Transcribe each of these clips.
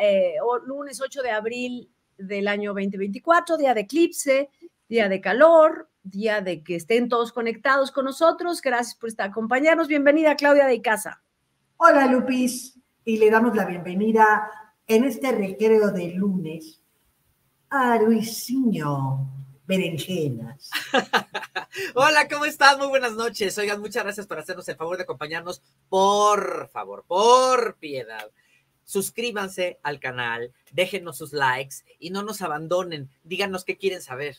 eh, lunes 8 de abril del año 2024, día de eclipse, día de calor, día de que estén todos conectados con nosotros. Gracias por estar, acompañarnos. Bienvenida, Claudia de Casa. Hola, Lupis. Y le damos la bienvenida en este recreo de lunes a Luisinho Berenjenas. Hola, ¿cómo estás? Muy buenas noches. Oigan, muchas gracias por hacernos el favor de acompañarnos. Por favor, por piedad. Suscríbanse al canal, déjenos sus likes y no nos abandonen. Díganos qué quieren saber.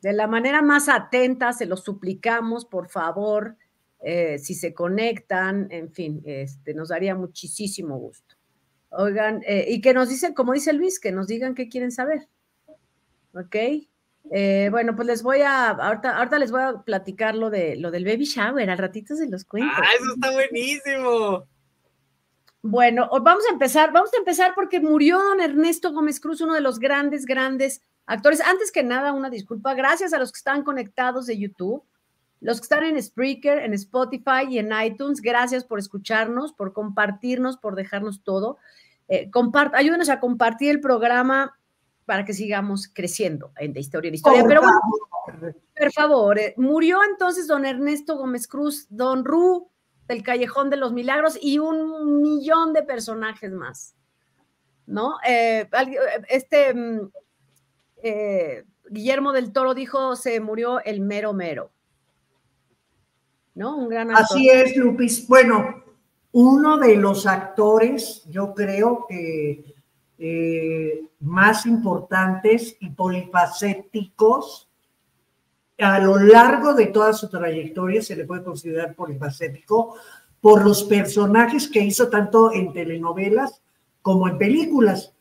De la manera más atenta, se los suplicamos, por favor, eh, si se conectan, en fin, este, nos daría muchísimo gusto. Oigan, eh, y que nos dicen, como dice Luis, que nos digan qué quieren saber. ¿Ok? Eh, bueno, pues les voy a, ahorita, ahorita, les voy a platicar lo, de, lo del baby shower, al ratito se los cuento. ¡Ah, eso está buenísimo! Bueno, vamos a empezar, vamos a empezar porque murió don Ernesto Gómez Cruz, uno de los grandes, grandes actores. Antes que nada, una disculpa, gracias a los que están conectados de YouTube, los que están en Spreaker, en Spotify y en iTunes, gracias por escucharnos, por compartirnos, por dejarnos todo. Eh, ayúdenos a compartir el programa para que sigamos creciendo en de historia en historia. Pero bueno, por favor, eh, murió entonces don Ernesto Gómez Cruz, don Ru del Callejón de los Milagros y un millón de personajes más. ¿No? Eh, este mm, eh, Guillermo del Toro dijo se murió el mero mero. ¿No? Un gran actor. Así es, Lupis. Bueno, uno de los actores, yo creo que eh, más importantes y polifacéticos a lo largo de toda su trayectoria se le puede considerar polifacético por los personajes que hizo tanto en telenovelas como en películas,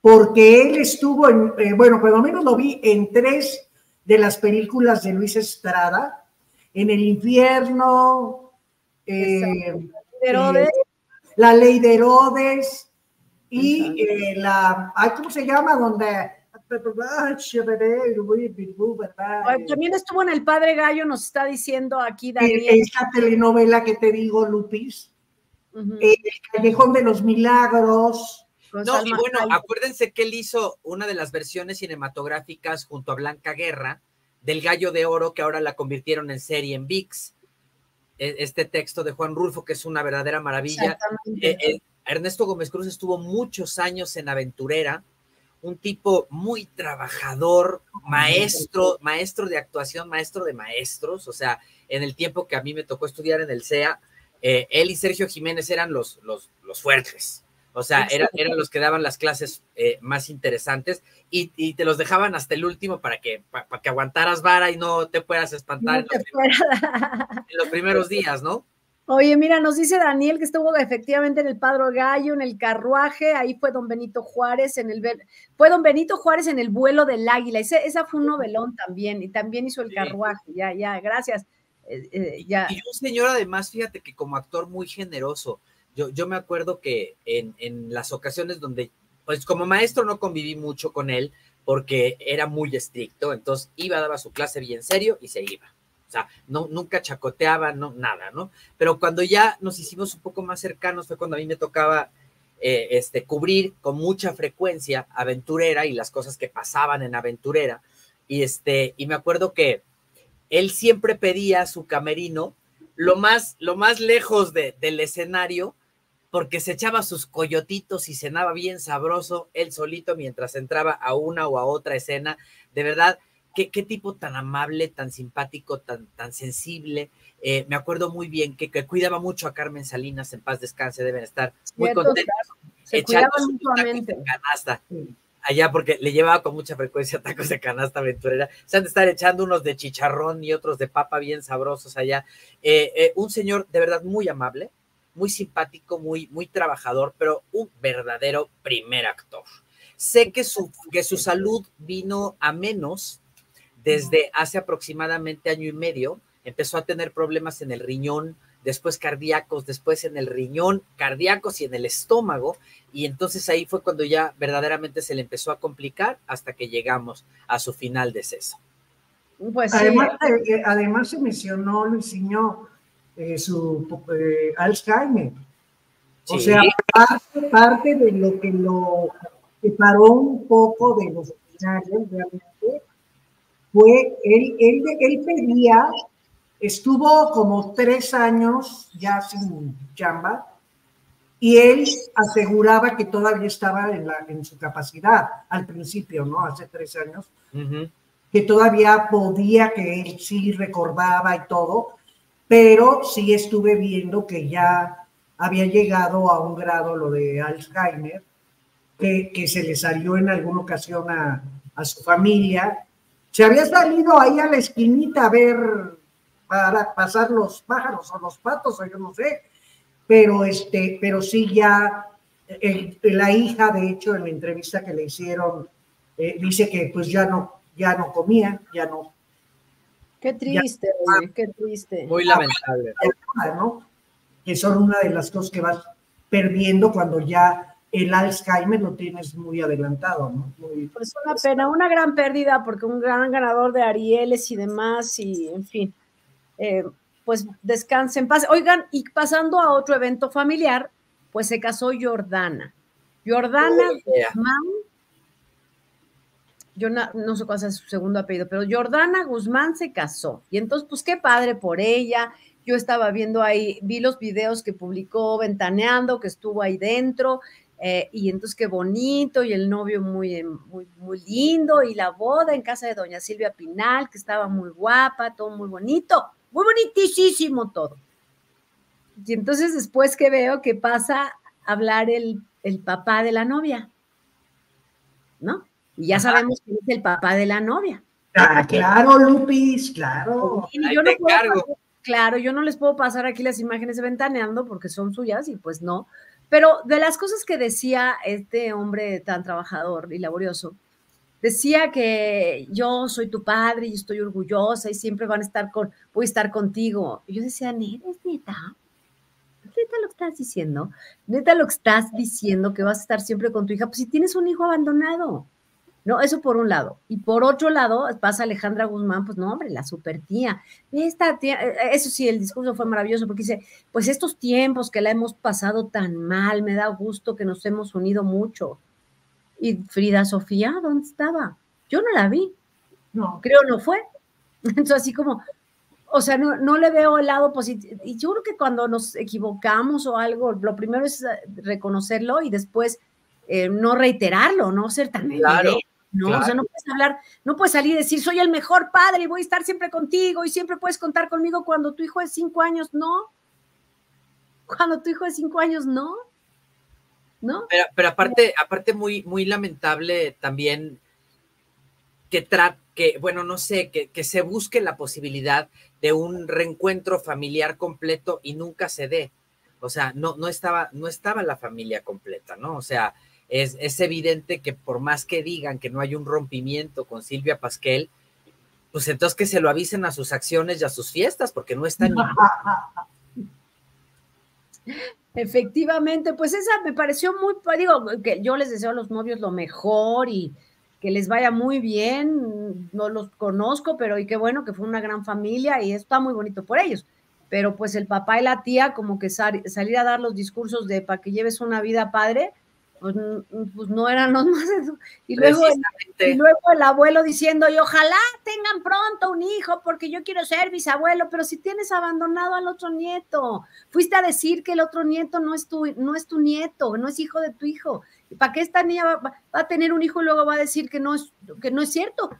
porque él estuvo en, eh, bueno, por lo menos lo vi en tres de las películas de Luis Estrada, en El Infierno, eh, La Ley de Herodes, y eh, la, ¿cómo se llama? Donde también estuvo en El Padre Gallo, nos está diciendo aquí Daniel. Esta telenovela que te digo, Lupis, El Callejón de los Milagros. No, y bueno, acuérdense que él hizo una de las versiones cinematográficas junto a Blanca Guerra del Gallo de Oro, que ahora la convirtieron en serie en VIX. E, este texto de Juan Rulfo, que es una verdadera maravilla. Eh, eh, Ernesto Gómez Cruz estuvo muchos años en Aventurera, un tipo muy trabajador, maestro, maestro de actuación, maestro de maestros, o sea, en el tiempo que a mí me tocó estudiar en el CEA, eh, él y Sergio Jiménez eran los, los, los fuertes. O sea, eran, eran, los que daban las clases eh, más interesantes. Y, te los dejaban hasta el último para que, para, que aguantaras vara y no te puedas espantar en los primeros días, ¿no? Oye, mira, nos dice Daniel que estuvo efectivamente en el Padro Gallo, en el carruaje, ahí fue don Benito Juárez, en el fue don Benito Juárez en el vuelo del águila, Ese, esa fue un novelón también, y también hizo el carruaje, ya, ya, gracias. Eh, eh, ya. Y un señor además, fíjate que como actor muy generoso, yo, yo me acuerdo que en, en las ocasiones donde, pues como maestro no conviví mucho con él, porque era muy estricto, entonces iba, daba su clase bien serio y se iba sea, no, nunca chacoteaba, no, nada, ¿no? Pero cuando ya nos hicimos un poco más cercanos fue cuando a mí me tocaba eh, este, cubrir con mucha frecuencia Aventurera y las cosas que pasaban en Aventurera. Y, este, y me acuerdo que él siempre pedía su camerino lo más, lo más lejos de, del escenario, porque se echaba sus coyotitos y cenaba bien sabroso él solito mientras entraba a una o a otra escena. De verdad, qué, tipo tan amable, tan simpático, tan, tan sensible. Eh, me acuerdo muy bien que, cuidaba mucho a Carmen Salinas, en paz descanse, deben estar muy contentos. Se cuidaban mutuamente. Canasta. Allá, porque le llevaba con mucha frecuencia tacos de canasta aventurera. Se han de estar echando unos de chicharrón y otros de papa bien sabrosos allá. Eh, eh, un señor de verdad muy amable, muy simpático, muy, muy trabajador, pero un verdadero primer actor. Sé que su, que su salud vino a menos desde hace aproximadamente año y medio, empezó a tener problemas en el riñón, después cardíacos, después en el riñón, cardíacos y en el estómago. Y entonces ahí fue cuando ya verdaderamente se le empezó a complicar hasta que llegamos a su final de ceso. Pues además, eh, además se mencionó, Luisinho, eh, su eh, Alzheimer. O sea, parte, de lo que lo separó un poco de los escenarios realmente fue, él, él, él pedía Estuvo como tres años ya sin chamba y él aseguraba que todavía estaba en, la, en su capacidad al principio, ¿no? Hace tres años, que todavía podía, que él sí recordaba y todo, pero sí estuve viendo que ya había llegado a un grado lo de Alzheimer, que, que se le salió en alguna ocasión a, a su familia. Se había salido ahí a la esquinita a ver para pasar los pájaros o los patos, o yo no sé, pero, este, pero sí ya la hija, de hecho, en la entrevista que le hicieron, eh, dice que pues ya no, ya no comía, ya no. Qué triste, qué triste. Muy lamentable. ¿no? Que son una de las cosas que vas perdiendo cuando ya el Alzheimer lo tienes muy adelantado, ¿no? pues una pena, una gran pérdida, porque un gran ganador de Arieles y demás, y en fin. Eh, pues descansen, paz. Oigan, y pasando a otro evento familiar, pues se casó Jordana. Jordana Guzmán, yo no, sé cuál es su segundo apellido, pero Jordana Guzmán se casó. Y entonces, pues qué padre por ella. Yo estaba viendo ahí, vi los videos que publicó Ventaneando, que estuvo ahí dentro, eh, y entonces qué bonito, y el novio muy, muy, muy lindo, y la boda en casa de doña Silvia Pinal, que estaba muy guapa, todo muy bonito muy bonitísimo todo. Y entonces después que veo que pasa a hablar el, papá de la novia, ¿no? Y ya sabemos quién es el papá de la novia. Ah, claro, Lupis, claro. yo no puedo, claro, yo no les puedo pasar aquí las imágenes de Ventaneando porque son suyas y pues no. Pero de las cosas que decía este hombre tan trabajador y laborioso, decía que yo soy tu padre y estoy orgullosa y siempre van a estar con, voy a estar contigo. Y yo decía, neta, es neta. Neta lo que estás diciendo. Neta lo que estás diciendo que vas a estar siempre con tu hija. Pues si tienes un hijo abandonado. No, eso por un lado. Y por otro lado, pasa Alejandra Guzmán, pues no, hombre, la super tía. Esta tía, eh, eh, eso sí, el discurso fue maravilloso porque dice, pues estos tiempos que la hemos pasado tan mal, me da gusto que nos hemos unido mucho. ¿Y Frida Sofía dónde estaba? Yo no la vi. No. Creo no fue. Entonces, así como, o sea, no, le veo el lado positivo. Y yo creo que cuando nos equivocamos o algo, lo primero es eh, reconocerlo y después eh, no reiterarlo, no ser tan claro, ¿no? O sea, no puedes hablar, no puedes salir y decir, soy el mejor padre y voy a estar siempre contigo y siempre puedes contar conmigo cuando tu hijo es cinco años, no. Cuando tu hijo es cinco años, no. Pero, aparte, aparte muy, muy lamentable también que que, bueno, no sé, que, que, se busque la posibilidad de un reencuentro familiar completo y nunca se dé. O sea, no, no estaba, no estaba la familia completa, ¿no? O sea, es, es evidente que por más que digan que no hay un rompimiento con Silvia Pasquel, pues entonces que se lo avisen a sus acciones y a sus fiestas, porque no están. Efectivamente, pues esa me pareció muy, digo, que yo les deseo a los novios lo mejor y que les vaya muy bien, no los conozco, pero y qué bueno que fue una gran familia y está muy bonito por ellos. Pero pues el papá y la tía como que salir a dar los discursos de para que lleves una vida padre, pues, pues, no eran los más. Y luego, y luego el abuelo diciendo, y ojalá tengan pronto un hijo, porque yo quiero ser bisabuelo, pero si tienes abandonado al otro nieto, fuiste a decir que el otro nieto no es tu, no es tu nieto, no es hijo de tu hijo. ¿Para qué esta niña va, a tener un hijo y luego va a decir que no es, que no es cierto?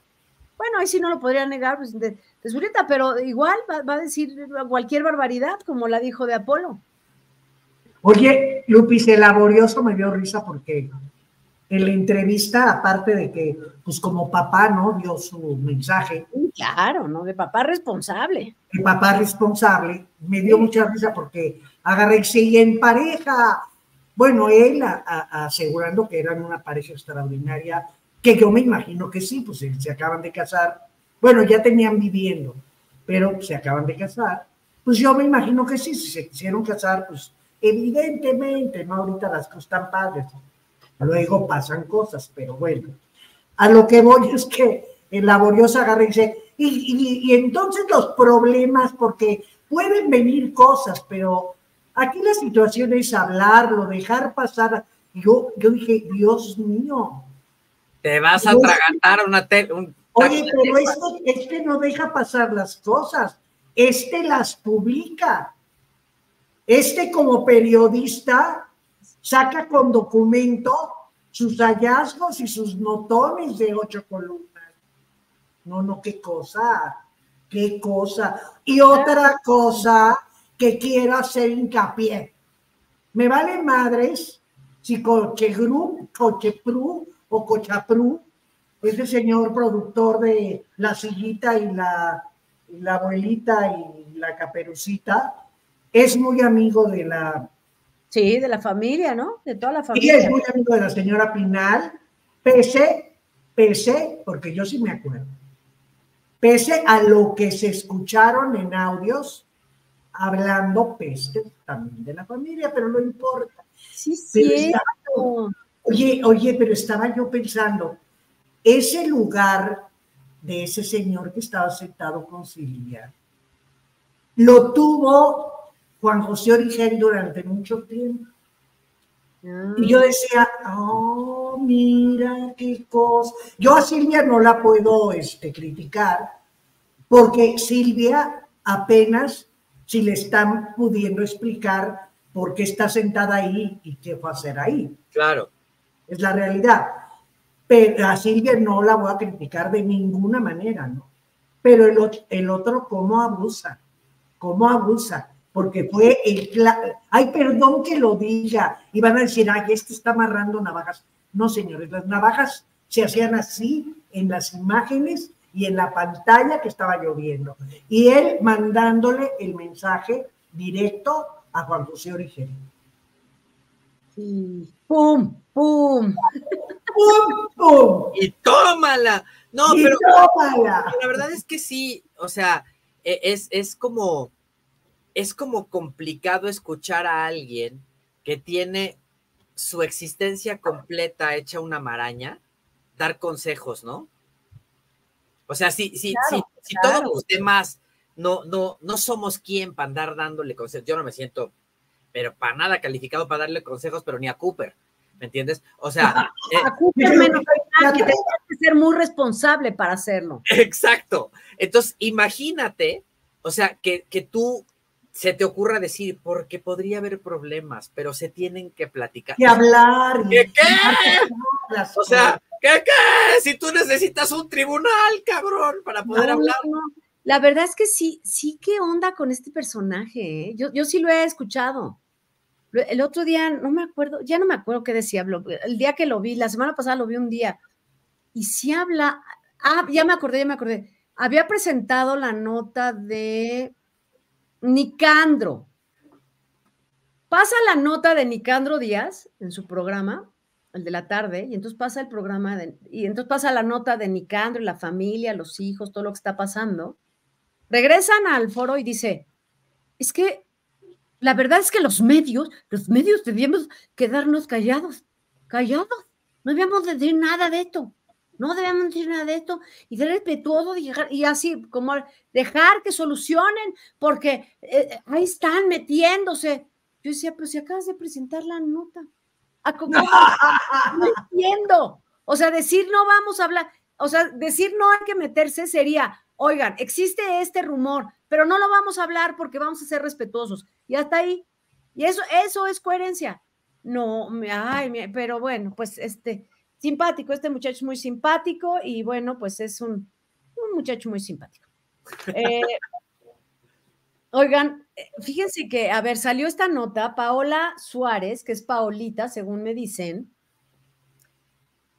Bueno, ahí sí no lo podría negar pues, de, de pero igual va, va a decir cualquier barbaridad, como la dijo de Apolo. Oye, Lupis, el laborioso me dio risa porque en la entrevista, aparte de que, pues como papá, ¿no? Dio su mensaje. Claro, ¿no? De papá responsable. De papá responsable. Me dio mucha risa porque agarré y en pareja. Bueno, él asegurando que eran una pareja extraordinaria, que yo me imagino que sí, pues se acaban de casar. bueno, ya tenían viviendo, pero se acaban de casar. Pues yo me imagino que sí, si se quisieron casar, pues evidentemente, ¿no? Ahorita las cosas están padres. Luego pasan cosas, pero bueno. A lo que voy es que el laborioso agarra y dice, y, entonces los problemas, porque pueden venir cosas, pero aquí la situación es hablarlo, dejar pasar. Yo, yo dije, Dios mío. Te vas a atragantar una un Oye, pero este, este no deja pasar las cosas, este las publica. Este como periodista saca con documento sus hallazgos y sus notones de ocho columnas. No, no, qué cosa, qué cosa. Y otra cosa que quiero hacer hincapié. Me vale madres si Cochegru, Cochepru o Cochapru, ese señor productor de La Sillita y la, la abuelita y la caperucita, es muy amigo de la... Sí, de la familia, ¿no? De toda la familia. Sí, es muy amigo de la señora Pinal, pese, pese, porque yo sí me acuerdo, pese a lo que se escucharon en audios hablando peste también de la familia, pero no importa. Sí, sí. Oye, oye, pero estaba yo pensando, ese lugar de ese señor que estaba sentado con Silvia, lo tuvo Juan José Origen durante mucho tiempo. Y yo decía, oh, mira qué cosa. Yo a Silvia no la puedo este, criticar, porque Silvia apenas si le están pudiendo explicar por qué está sentada ahí y qué fue a hacer ahí. Claro. Es la realidad. Pero a Silvia no la voy a criticar de ninguna manera, ¿no? Pero el, el otro, ¿cómo abusa? ¿Cómo abusa? Porque fue el... Ay, perdón que lo diga. Y van a decir, ay, este está amarrando navajas. No, señores, las navajas se hacían así en las imágenes y en la pantalla que estaba lloviendo. Y él mandándole el mensaje directo a Juan José Origen. ¡Pum! ¡Pum! ¡Pum! ¡Pum! Y tómala. No, pero tómala. la verdad es que sí, o sea, e, es, es como es como complicado escuchar a alguien que tiene su existencia completa hecha una maraña, dar consejos, ¿no? O sea, si, si, si, si todos los demás no, no, no somos quien para andar dándole consejos, yo no me siento, pero para nada calificado para darle consejos, pero ni a Cooper, ¿me entiendes? O sea, a Cooper menos que tengas que ser muy responsable para hacerlo. Exacto. Entonces, imagínate, o sea, que, que tú se te ocurra decir, porque podría haber problemas, pero se tienen que platicar. Y hablar. ¿Qué qué? O sea, ¿qué qué? Si tú necesitas un tribunal, cabrón, para poder hablar. La verdad es que sí, sí, ¿qué onda con este personaje? ¿eh? Yo, yo sí lo he escuchado. El otro día, no me acuerdo, ya no me acuerdo qué decía, el día que lo vi, la semana pasada lo vi un día, y sí habla, ah, ya me acordé, ya me acordé, había presentado la nota de Nicandro. Pasa la nota de Nicandro Díaz en su programa, el de la tarde, y entonces pasa el programa, de, y entonces pasa la nota de Nicandro y la familia, los hijos, todo lo que está pasando. Regresan al foro y dice, es que la verdad es que los medios, los medios debíamos quedarnos callados, callados, no debíamos decir nada de esto no debemos decir nada de esto y ser respetuoso y, y así como dejar que solucionen porque eh, ahí están metiéndose. Yo decía, pero si acabas de presentar la nota, no entiendo. O sea, decir no vamos a hablar, o sea, decir no hay que meterse sería, oigan, existe este rumor, pero no lo vamos a hablar porque vamos a ser respetuosos. Y hasta ahí. Y eso, eso es coherencia. No, ay, pero bueno, pues este, simpático, este muchacho es muy simpático y bueno, pues es un, muchacho muy simpático. Eh, oigan, fíjense que, a ver, salió esta nota, Paola Suárez, que es Paolita, según me dicen,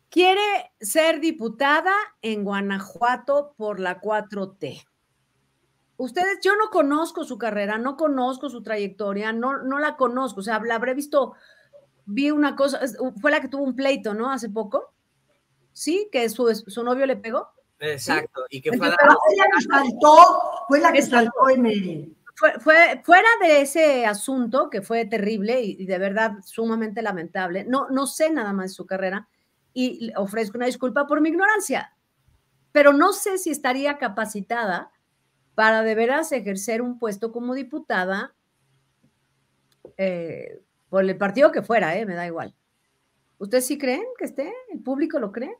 quiere ser diputada en Guanajuato por la 4T. Ustedes, yo no conozco su carrera, no conozco su trayectoria, no, no la conozco, o sea, la habré visto vi una cosa, fue la que tuvo un pleito, ¿no? Hace poco. Sí, que su, su novio le pegó. Exacto, y que fue, la que saltó, fue la que saltó en el... Fue, fuera de ese asunto que fue terrible y, de verdad sumamente lamentable, no, no sé nada más de su carrera y ofrezco una disculpa por mi ignorancia, pero no sé si estaría capacitada para de veras ejercer un puesto como diputada eh, por el partido que fuera, eh, me da igual. ¿Ustedes sí creen que esté? ¿El público lo cree?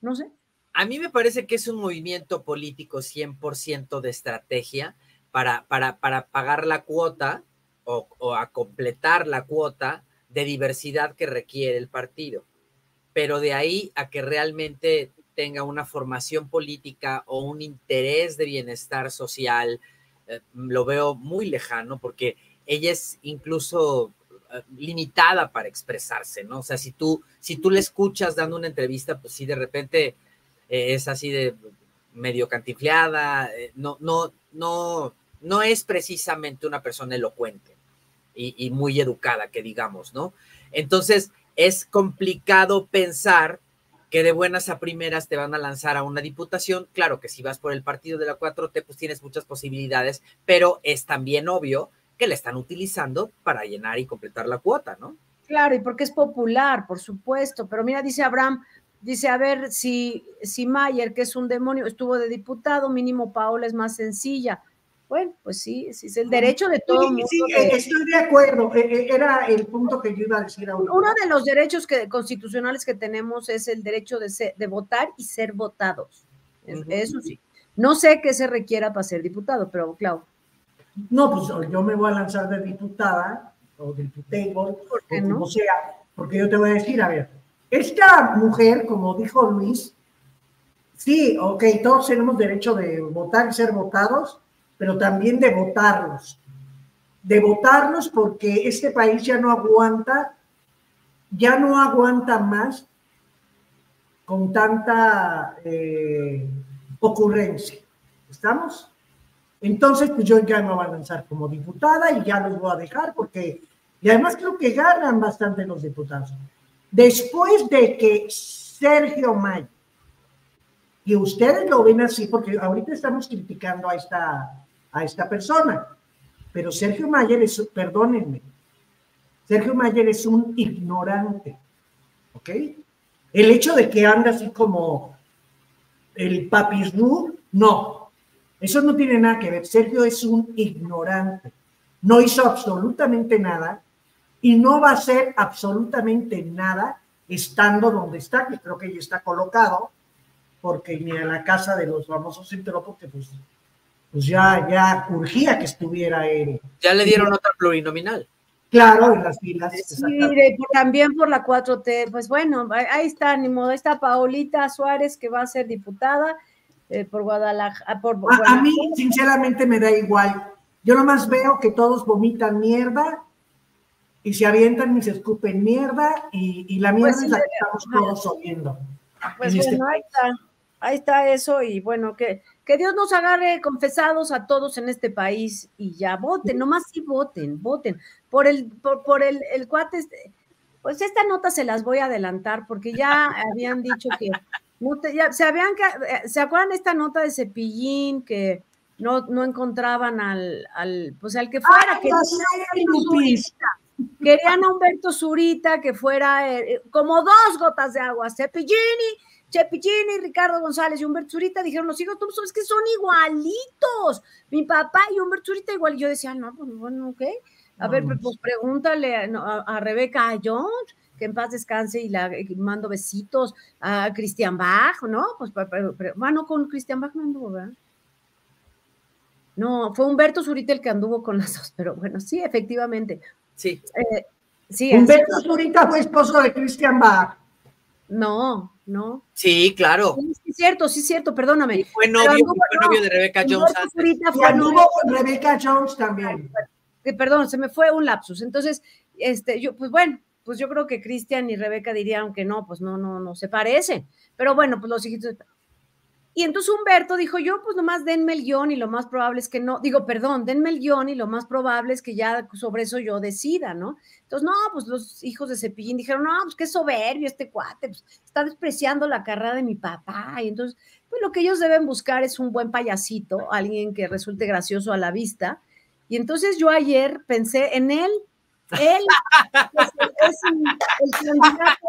No sé. A mí me parece que es un movimiento político 100% de estrategia para, para, para pagar la cuota o, a completar la cuota de diversidad que requiere el partido. Pero de ahí a que realmente tenga una formación política o un interés de bienestar social, eh, lo veo muy lejano porque ella es incluso limitada para expresarse, ¿no? O sea, si tú, si tú le escuchas dando una entrevista, pues sí, de repente eh, es así de medio cantifleada, no, no, no, no es precisamente una persona elocuente y, y muy educada, que digamos, ¿no? Entonces, es complicado pensar que de buenas a primeras te van a lanzar a una diputación. Claro que si vas por el partido de la 4T, pues tienes muchas posibilidades, pero es también obvio que la están utilizando para llenar y completar la cuota, ¿no? Claro, y porque es popular, por supuesto. Pero mira, dice Abraham, dice, a ver, si, si Mayer, que es un demonio, estuvo de diputado, mínimo Paola es más sencilla. Bueno, pues sí, sí, es el derecho de todo sí, Sí, estoy de acuerdo. E, e, era el punto que yo iba a decir ahora. Uno de los derechos que, constitucionales que tenemos es el derecho de, de votar y ser votados. Eso sí. No sé qué se requiera para ser diputado, pero claro. No, pues yo me voy a lanzar de diputada o diputado, ¿Por qué o como sea, porque yo te voy a decir, a ver, esta mujer, como dijo Luis, sí, ok, todos tenemos derecho de votar y ser votados, pero también de votarlos. De votarlos porque este país ya no aguanta, ya no aguanta más con tanta eh, ocurrencia. ¿Estamos? Entonces, pues yo ya me voy a lanzar como diputada y ya los voy a dejar porque, y además creo que ganan bastante los diputados. Después de que Sergio May, y ustedes lo ven así, porque ahorita estamos criticando a esta a esta persona. Pero Sergio Mayer es, perdónenme, Sergio Mayer es un ignorante, ¿ok? El hecho de que anda así como el papisru, no, eso no tiene nada que ver. Sergio es un ignorante, no hizo absolutamente nada y no va a hacer absolutamente nada estando donde está, que creo que ya está colocado, porque ni a la casa de los famosos entró porque pues pues ya, ya urgía que estuviera él. Ya le dieron otra plurinominal. Claro, en las filas. Sí, también por la 4T, pues bueno, ahí está, ni modo, está Paolita Suárez que va a ser diputada eh, por Guadalajara. Por, a, mí, sinceramente, me da igual. Yo nomás veo que todos vomitan mierda y se avientan y se escupen mierda y, la mierda pues es la que estamos todos oyendo. Pues este bueno, ahí está, ahí está eso y bueno, que que Dios nos agarre confesados a todos en este país y ya voten, nomás sí voten, voten. Por el, por, el, el cuate, este, pues esta nota se las voy a adelantar porque ya habían dicho que se habían eh, se acuerdan de esta nota de Cepillín que no, no encontraban al, al, pues al que fuera, que querían a Humberto Zurita que fuera eh, como dos gotas de agua, Cepillini Chepichini, Ricardo González y Humberto Zurita dijeron los hijos, tú sabes que son igualitos. Mi papá y Humberto Zurita igual. Y yo decía, no, pues bueno, ok. A ver, pues pregúntale a, Rebeca Jones, que en paz descanse y la mando besitos a Cristian Bach, ¿no? Pues, pero, bueno, con Cristian Bach no anduvo, ¿verdad? No, fue Humberto Zurita el que anduvo con las dos, pero bueno, sí, efectivamente. Sí. Eh, sí Humberto Zurita fue esposo de Cristian Bach. No, no. Sí, claro. Sí, sí, cierto, sí, cierto, perdóname. fue novio, fue novio de Rebecca Jones. Y anduvo con Rebecca Jones también. perdón, se me fue un lapsus. Entonces, este, yo, pues bueno, pues yo creo que Cristian y Rebeca dirían que no, pues no, no, no se parecen. Pero bueno, pues los hijitos. y entonces Humberto dijo, yo pues nomás denme el guion y lo más probable es que no, digo, perdón, denme el guion y lo más probable es que ya sobre eso yo decida, ¿no? Entonces, no, pues los hijos de Cepillín dijeron, no, pues qué soberbio este cuate, pues está despreciando la carrera de mi papá. Y entonces, pues lo que ellos deben buscar es un buen payasito, alguien que resulte gracioso a la vista. Y entonces yo ayer pensé en él, él es, el, el candidato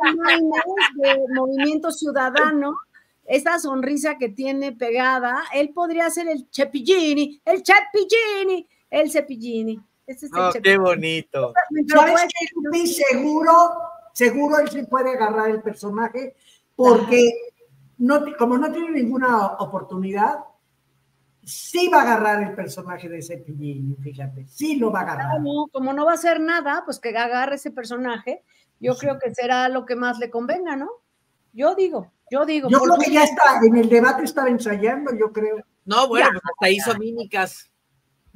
de Movimiento Ciudadano esa sonrisa que tiene pegada, él podría ser el Cepillini, el Cepillini, el Cepillini. Ese es oh, qué bonito. ¿Sabes qué? Seguro, seguro él sí puede agarrar el personaje, porque no, como no tiene ninguna oportunidad, sí va a agarrar el personaje de Cepillini, fíjate, sí lo va a agarrar. como no va a hacer nada, pues que agarre ese personaje, yo creo que será lo que más le convenga, ¿no? Yo digo. Yo digo. Yo creo que ya está, en el debate estaba ensayando, yo creo. No, bueno, pues hasta hizo mímicas.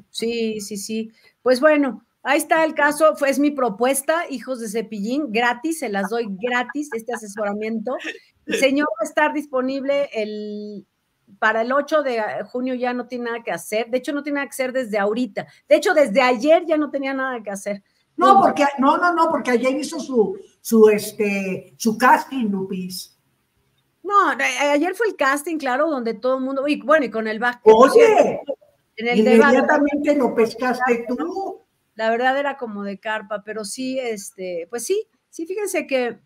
Sí, sí, sí. Pues bueno, ahí está el caso, fue, es mi propuesta, hijos de Cepillín, gratis, se las doy gratis, este asesoramiento. El señor va a estar disponible el, para el 8 de junio ya no tiene nada que hacer, de hecho no tiene nada que hacer desde ahorita, de hecho desde ayer ya no tenía nada que hacer. No, porque, no, no, no, porque ayer hizo su, su, este, su casting, Lupis. No, ayer fue el casting, claro, donde todo el mundo, y bueno, y con el back. Oye, en el inmediatamente lo pescaste tú. La verdad era como de carpa, pero sí, este, pues sí, sí, fíjense que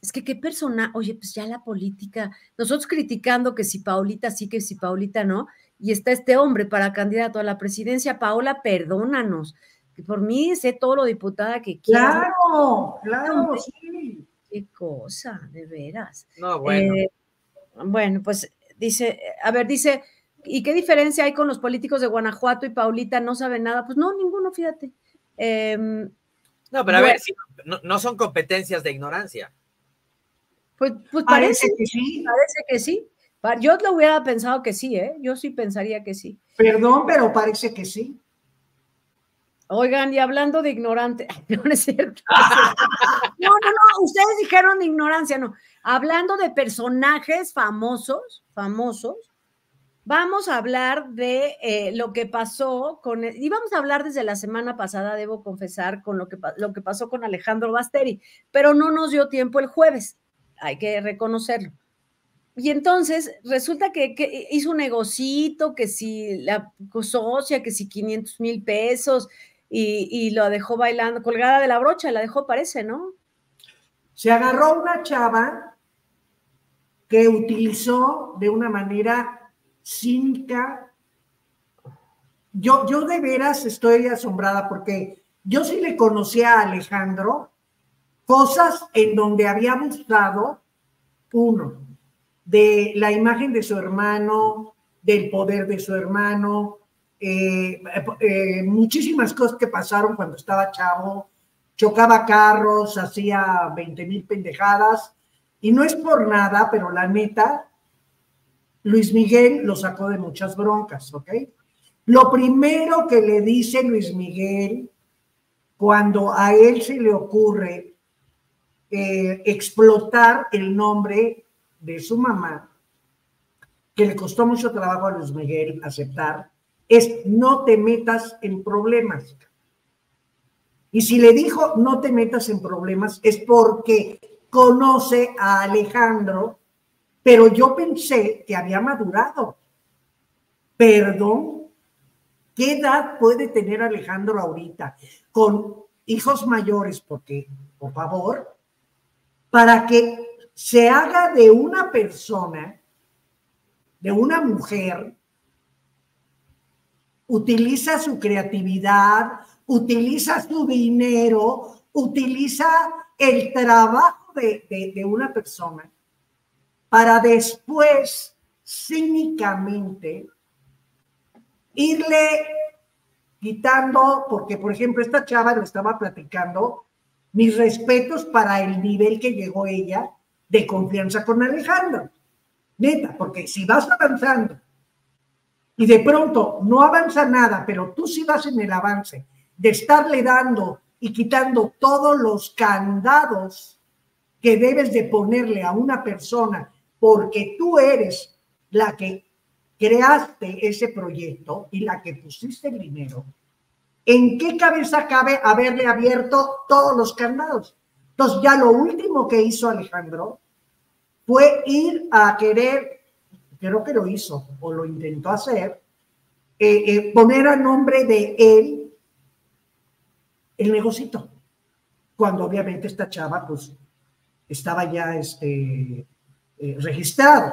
es que qué persona, oye, pues ya la política, nosotros criticando que si Paulita sí, que si Paulita no, y está este hombre para candidato a la presidencia, Paola, perdónanos, que por mí sé todo lo diputada que quieras. Claro, claro, sí. Qué cosa, de veras. No, bueno. Eh, bueno, pues dice, a ver, dice, ¿y qué diferencia hay con los políticos de Guanajuato y Paulita? No saben nada. Pues no, ninguno, fíjate. Em, no, pero a ver, no, son competencias de ignorancia. Pues, pues parece, que sí. Parece que sí. Yo lo hubiera pensado que sí, ¿eh? Yo sí pensaría que sí. Perdón, pero parece que sí. Oigan, y hablando de ignorante, no, es cierto. No, no, no, ustedes dijeron ignorancia, no. Hablando de personajes famosos, famosos, vamos a hablar de eh, lo que pasó con, y vamos a hablar desde la semana pasada, debo confesar, con lo que, lo que pasó con Alejandro Basteri, pero no nos dio tiempo el jueves, hay que reconocerlo. Y entonces resulta que, hizo un negocito, que si la socia, que si 500 mil pesos, y, y, lo dejó bailando, colgada de la brocha, la dejó, parece, ¿no? Se agarró una chava que utilizó de una manera cínica. Yo, yo de veras estoy asombrada porque yo sí le conocía a Alejandro cosas en donde había mostrado, uno, de la imagen de su hermano, del poder de su hermano, eh, eh, muchísimas cosas que pasaron cuando estaba chavo, chocaba carros, hacía 20 mil pendejadas, y no es por nada, pero la neta, Luis Miguel lo sacó de muchas broncas, ¿ok? Lo primero que le dice Luis Miguel cuando a él se le ocurre eh, explotar el nombre de su mamá, que le costó mucho trabajo a Luis Miguel aceptar, es no te metas en problemas. Y si le dijo no te metas en problemas es porque conoce a Alejandro, pero yo pensé que había madurado. Perdón, ¿qué edad puede tener Alejandro ahorita con hijos mayores? Porque, por favor, para que se haga de una persona, de una mujer, utiliza su creatividad, utiliza su dinero, utiliza el trabajo de, una persona para después cínicamente irle quitando, porque por ejemplo esta chava lo estaba platicando, mis respetos para el nivel que llegó ella de confianza con Alejandro. Neta, porque si vas avanzando y de pronto no avanza nada, pero tú sí vas en el avance de estarle dando y quitando todos los candados que debes de ponerle a una persona porque tú eres la que creaste ese proyecto y la que pusiste el dinero, ¿en qué cabeza cabe haberle abierto todos los candados? Entonces, ya lo último que hizo Alejandro fue ir a querer, creo que lo hizo o lo intentó hacer, eh, eh, poner a nombre de él el negocito. Cuando obviamente esta chava, pues, estaba ya este, eh, registrado.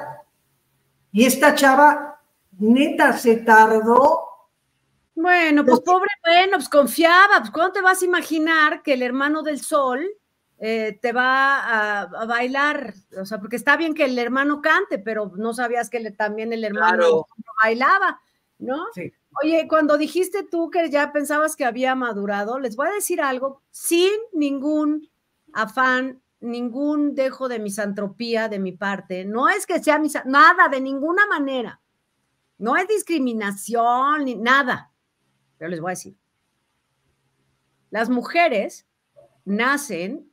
Y esta chava, neta, se tardó. Bueno, pues pobre, bueno, pues confiaba. Pues, ¿Cuándo te vas a imaginar que el hermano del sol eh, te va a, bailar, o sea, porque está bien que el hermano cante, pero no sabías que también el hermano bailaba, ¿no? Oye, cuando dijiste tú que ya pensabas que había madurado, les voy a decir algo sin ningún afán, ningún dejo de misantropía de mi parte. No es que sea misa, nada, de ninguna manera. No es discriminación ni nada. Pero les voy a decir. Las mujeres nacen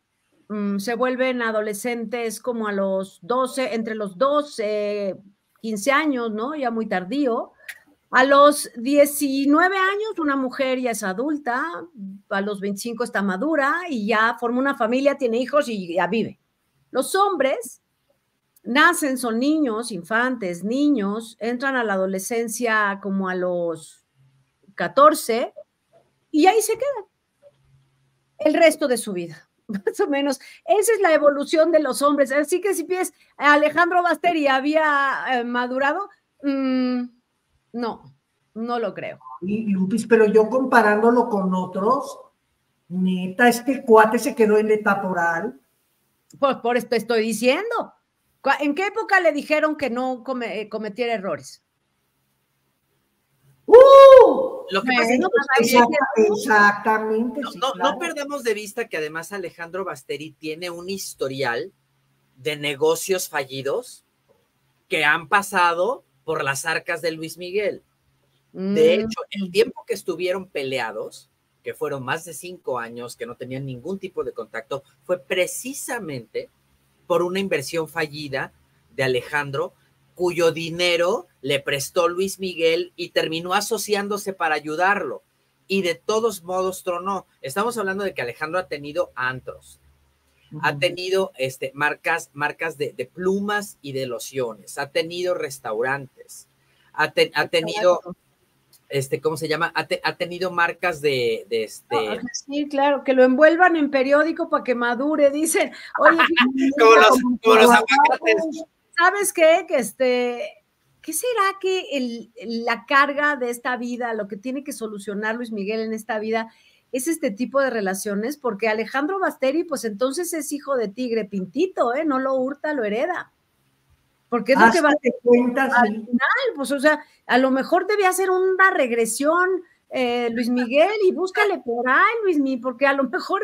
Mm, se vuelven adolescentes como a los 12, entre los 12, 15 años, ¿no? Ya muy tardío. A los 19 años una mujer ya es adulta, a los 25 está madura y ya forma una familia, tiene hijos y ya vive. Los hombres nacen, son niños, infantes, niños, entran a la adolescencia como a los 14 y ahí se quedan el resto de su vida. más o menos. Esa es la evolución de los hombres. Así que si piensas, Alejandro Basteri había eh, madurado, mm, no, no lo creo. Y, pero yo comparándolo con otros, neta, este cuate se quedó en etapa oral. Pues por esto estoy diciendo. ¿En qué época le dijeron que no eh, cometiera errores? ¡Uh! Lo que pasa es que exactamente. No, perdamos de vista que además Alejandro Basteri tiene un historial de negocios fallidos que han pasado por las arcas de Luis Miguel. De mm. hecho, el tiempo que estuvieron peleados, que fueron más de cinco años, que no tenían ningún tipo de contacto, fue precisamente por una inversión fallida de Alejandro cuyo dinero le prestó Luis Miguel y terminó asociándose para ayudarlo. Y de todos modos tronó. Estamos hablando de que Alejandro ha tenido antros, ha tenido este, marcas, marcas de, plumas y de lociones, ha tenido restaurantes, ha, tenido, este, ¿cómo se llama? Ha, tenido marcas de, este. Ah, sí, claro, que lo envuelvan en periódico para que madure, dicen. Oye, como los, como los ¿sabes qué? Que este, ¿qué será que el, la carga de esta vida, lo que tiene que solucionar Luis Miguel en esta vida, es este tipo de relaciones? Porque Alejandro Basteri, pues entonces es hijo de tigre pintito, ¿eh? No lo hurta, lo hereda. Porque es lo que va a cuenta, al final, pues, o sea, a lo mejor debía hacer una regresión. Eh, Luis Miguel y búscale por ahí, Luis Miguel, porque a lo mejor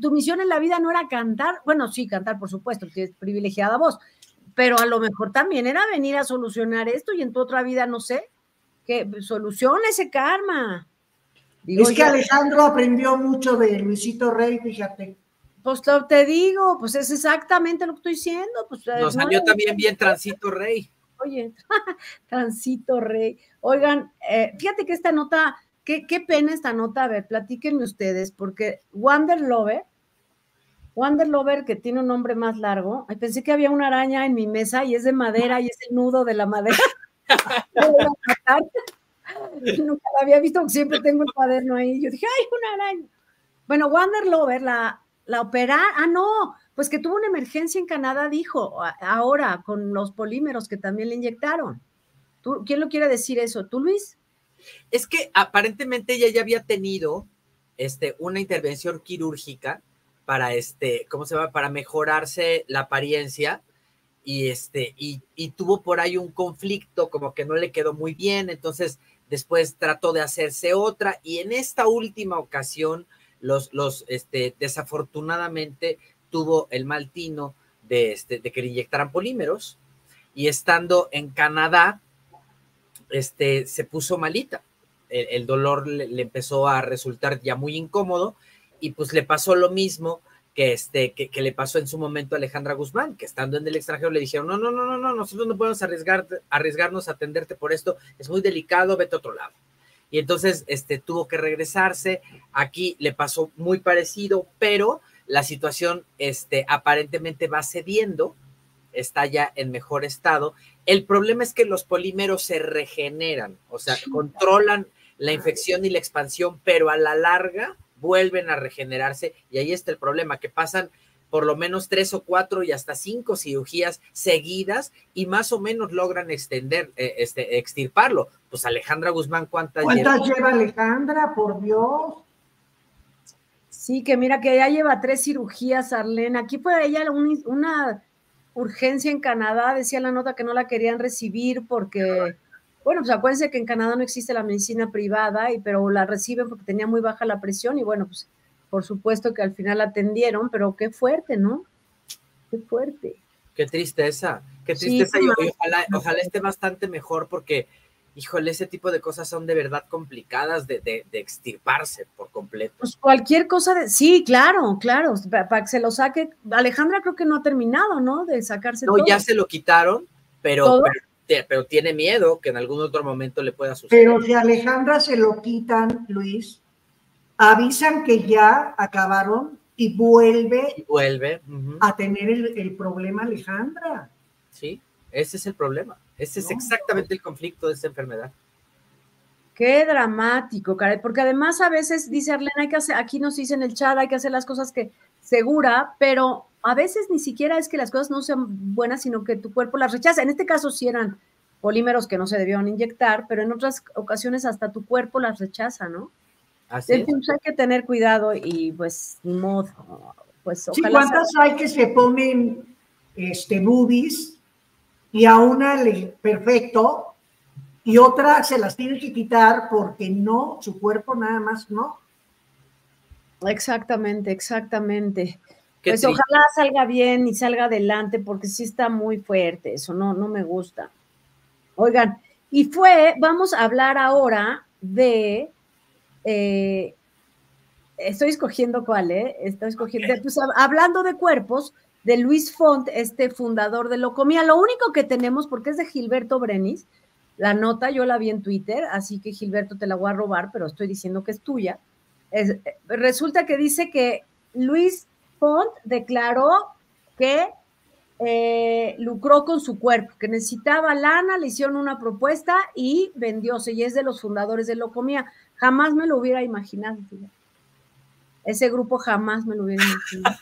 tu misión en la vida no era cantar, bueno, sí, cantar, por supuesto, que es privilegiada voz, pero a lo mejor también era venir a solucionar esto y en tu otra vida, no sé, que soluciona ese karma. es que Alejandro aprendió mucho de Luisito Rey, fíjate. Pues lo te digo, pues es exactamente lo que estoy diciendo. Pues, eh, Nos salió también bien Transito Rey. Oye, Transito Rey. Oigan, eh, fíjate que esta nota, qué, qué pena esta nota, a ver, platíquenme ustedes, porque Wander Lover Wander Lover, que tiene un nombre más largo. Ay, pensé que había una araña en mi mesa y es de madera y es el nudo de la madera. Nunca la había visto, siempre tengo el cuaderno ahí. Yo dije, ay, una araña. Bueno, Wander Lover, la, la opera, ah, no, pues que tuvo una emergencia en Canadá, dijo, ahora con los polímeros que también le inyectaron. ¿Tú, ¿Quién lo quiere decir eso? ¿Tú, Luis? Es que aparentemente ella ya había tenido este, una intervención quirúrgica para este, ¿cómo se llama? Para mejorarse la apariencia y este, y, tuvo por ahí un conflicto, como que no le quedó muy bien, entonces después trató de hacerse otra y en esta última ocasión, los, los, este, desafortunadamente tuvo el mal tino de, este, de que le inyectaran polímeros y estando en Canadá, este, se puso malita. El, dolor le, empezó a resultar ya muy incómodo y pues le pasó lo mismo que, este, que, le pasó en su momento a Alejandra Guzmán, que estando en el extranjero le dijeron, no, no, no, no, no, nosotros no podemos arriesgar, arriesgarnos a atenderte por esto, es muy delicado, vete a otro lado. Y entonces este, tuvo que regresarse, aquí le pasó muy parecido, pero la situación este, aparentemente va cediendo, está ya en mejor estado. El problema es que los polímeros se regeneran, o sea, controlan la infección y la expansión, pero a la larga vuelven a regenerarse y ahí está el problema, que pasan por lo menos tres o cuatro y hasta cinco cirugías seguidas y más o menos logran extender, eh, este, extirparlo. Pues Alejandra Guzmán, ¿cuántas, ¿Cuántas lleva? Alejandra? Por Dios. Sí, que mira que ya lleva tres cirugías, Arlene. Aquí fue ella una urgencia en Canadá, decía la nota que no la querían recibir porque bueno, pues acuérdense que en Canadá no existe la medicina privada, y, pero la reciben porque tenía muy baja la presión y bueno, pues por supuesto que al final la atendieron, pero qué fuerte, ¿no? Qué fuerte. Qué tristeza, qué tristeza. y, ojalá, ojalá esté bastante mejor porque, híjole, ese tipo de cosas son de verdad complicadas de, de, extirparse por completo. Pues cualquier cosa de, sí, claro, claro, para, que se lo saque. Alejandra creo que no ha terminado, ¿no? De sacarse. No, ya se lo quitaron, pero pero tiene miedo que en algún otro momento le pueda suceder. Pero si a Alejandra se lo quitan, Luis, avisan que ya acabaron y vuelve, vuelve a tener el, problema Alejandra. Sí, ese es el problema. Ese es exactamente el conflicto de esta enfermedad. Qué dramático, caray, porque además a veces dice Arlene, hay que hacer, aquí nos dice en el chat, hay que hacer las cosas que segura, pero a veces ni siquiera es que las cosas no sean buenas, sino que tu cuerpo las rechaza. En este caso sí eran polímeros que no se debieron inyectar, pero en otras ocasiones hasta tu cuerpo las rechaza, ¿no? Así es. hay que tener cuidado y pues ni modo. Pues, ojalá ¿cuántas hay que se ponen este, boobies y a una le, perfecto y otra se las tiene que quitar porque no, su cuerpo nada más no? Exactamente, exactamente pues ojalá salga bien y salga adelante, porque sí está muy fuerte, eso no, no me gusta. Oigan, y fue, vamos a hablar ahora de, eh, estoy escogiendo cuál, ¿eh? Estoy escogiendo, pues, hablando de cuerpos, de Luis Font, este fundador de Locomía. Lo único que tenemos, porque es de Gilberto Brenis, la nota yo la vi en Twitter, así que Gilberto te la voy a robar, pero estoy diciendo que es tuya. Eh, resulta que dice que Luis Font declaró que eh, lucró con su cuerpo, que necesitaba lana, le hicieron una propuesta y vendióse, y es de los fundadores de Locomía. Jamás me lo hubiera imaginado. Ese grupo jamás me lo hubiera imaginado.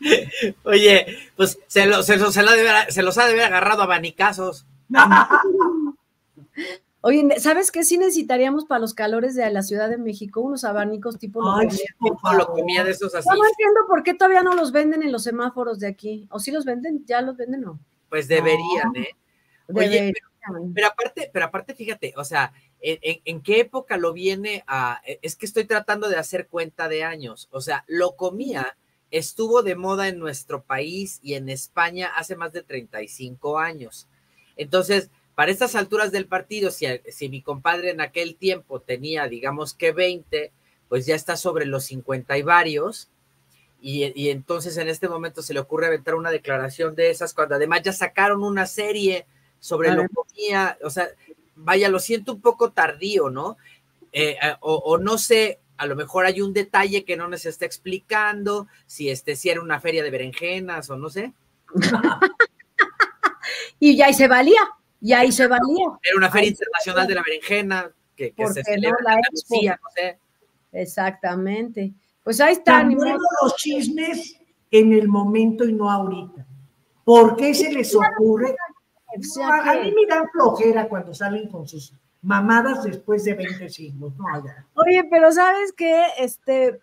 Oye, pues se, lo, se, los ha de haber agarrado a banicazos. Oye, ¿sabes qué? Sí necesitaríamos para los calores de la Ciudad de México unos abanicos tipo Ay, locomía. de esos así. No entiendo por qué todavía no los venden en los semáforos de aquí. ¿O sí los venden? ¿Ya los venden o no? Pues deberían, ¿eh? Oye, pero, aparte, pero aparte, fíjate, o sea, ¿en, qué época lo viene a...? E, es que estoy tratando de hacer cuenta de años. O sea, locomía estuvo de moda en nuestro país y en España hace más de 35 años. Entonces para estas alturas del partido, si, si mi compadre en aquel tiempo tenía, digamos que 20, pues ya está sobre los 50 y varios, y, entonces en este momento se le ocurre aventar una declaración de esas, cuando además ya sacaron una serie sobre lo que o sea, vaya, lo siento un poco tardío, ¿no? Eh, eh, o, no sé, a lo mejor hay un detalle que no nos está explicando, si este si era una feria de berenjenas o no sé. y ya y se valía. Y ahí se valía. Era una feria internacional de la berenjena que, se celebra en Andalucía, no sé. Exactamente. Pues ahí están. los chismes en el momento y no ahorita. ¿Por qué se les ocurre? a, mí me dan flojera cuando salen con sus mamadas después de 20 siglos. Oye, pero ¿sabes qué? Este,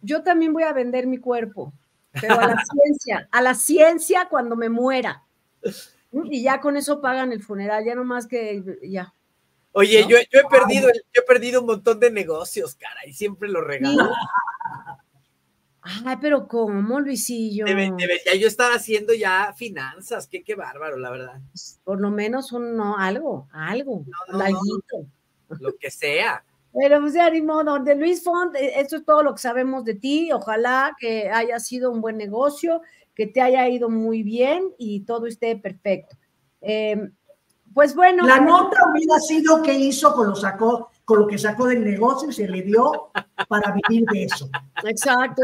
yo también voy a vender mi cuerpo, pero a la ciencia, a la ciencia cuando me muera. Y ya con eso pagan el funeral, ya nomás que ya. Oye, yo, he perdido, yo he perdido un montón de negocios, cara, y siempre lo regalo. Ay, pero ¿cómo, Luisillo? debería yo estar haciendo ya finanzas, qué, qué bárbaro, la verdad. Por lo menos un, no, algo, algo, no, lo que sea. Pero pues ya ni modo, de Luis Font, eh, esto es todo lo que sabemos de ti. Ojalá que haya sido un buen negocio, que te haya ido muy bien y todo esté perfecto. Em, pues bueno. La nota hubiera sido que hizo con lo sacó, con lo que sacó del negocio y se le dio para vivir de eso. Exacto,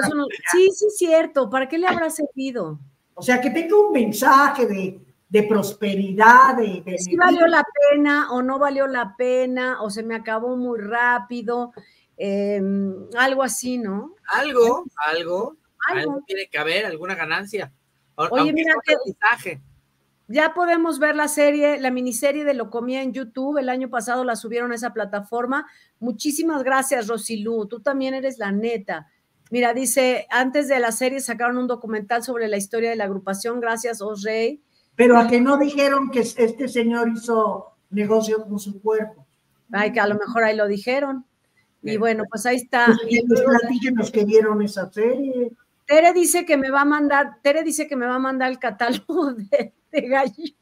sí, sí, cierto. ¿Para qué le habrá servido? O sea, que tenga un mensaje de, de prosperidad, de, Si valió la pena o no valió la pena, o se me acabó muy rápido, em, algo así, ¿no? Algo, algo, algo, tiene que haber, alguna ganancia. Oye, mira, ya podemos ver la serie, la miniserie de Lo Comía en YouTube. El año pasado la subieron a esa plataforma. Muchísimas gracias, Rosilú. Tú también eres la neta. Mira, dice, antes de la serie sacaron un documental sobre la historia de la agrupación. Gracias, Osrey. Pero a que no dijeron que este señor hizo negocio con su cuerpo. Ay, que a lo mejor ahí lo dijeron. Y bueno, pues ahí está. Pues que vieron esa serie. Tere dice que me va a mandar, Tere dice que me va a mandar el catálogo de, de gallos.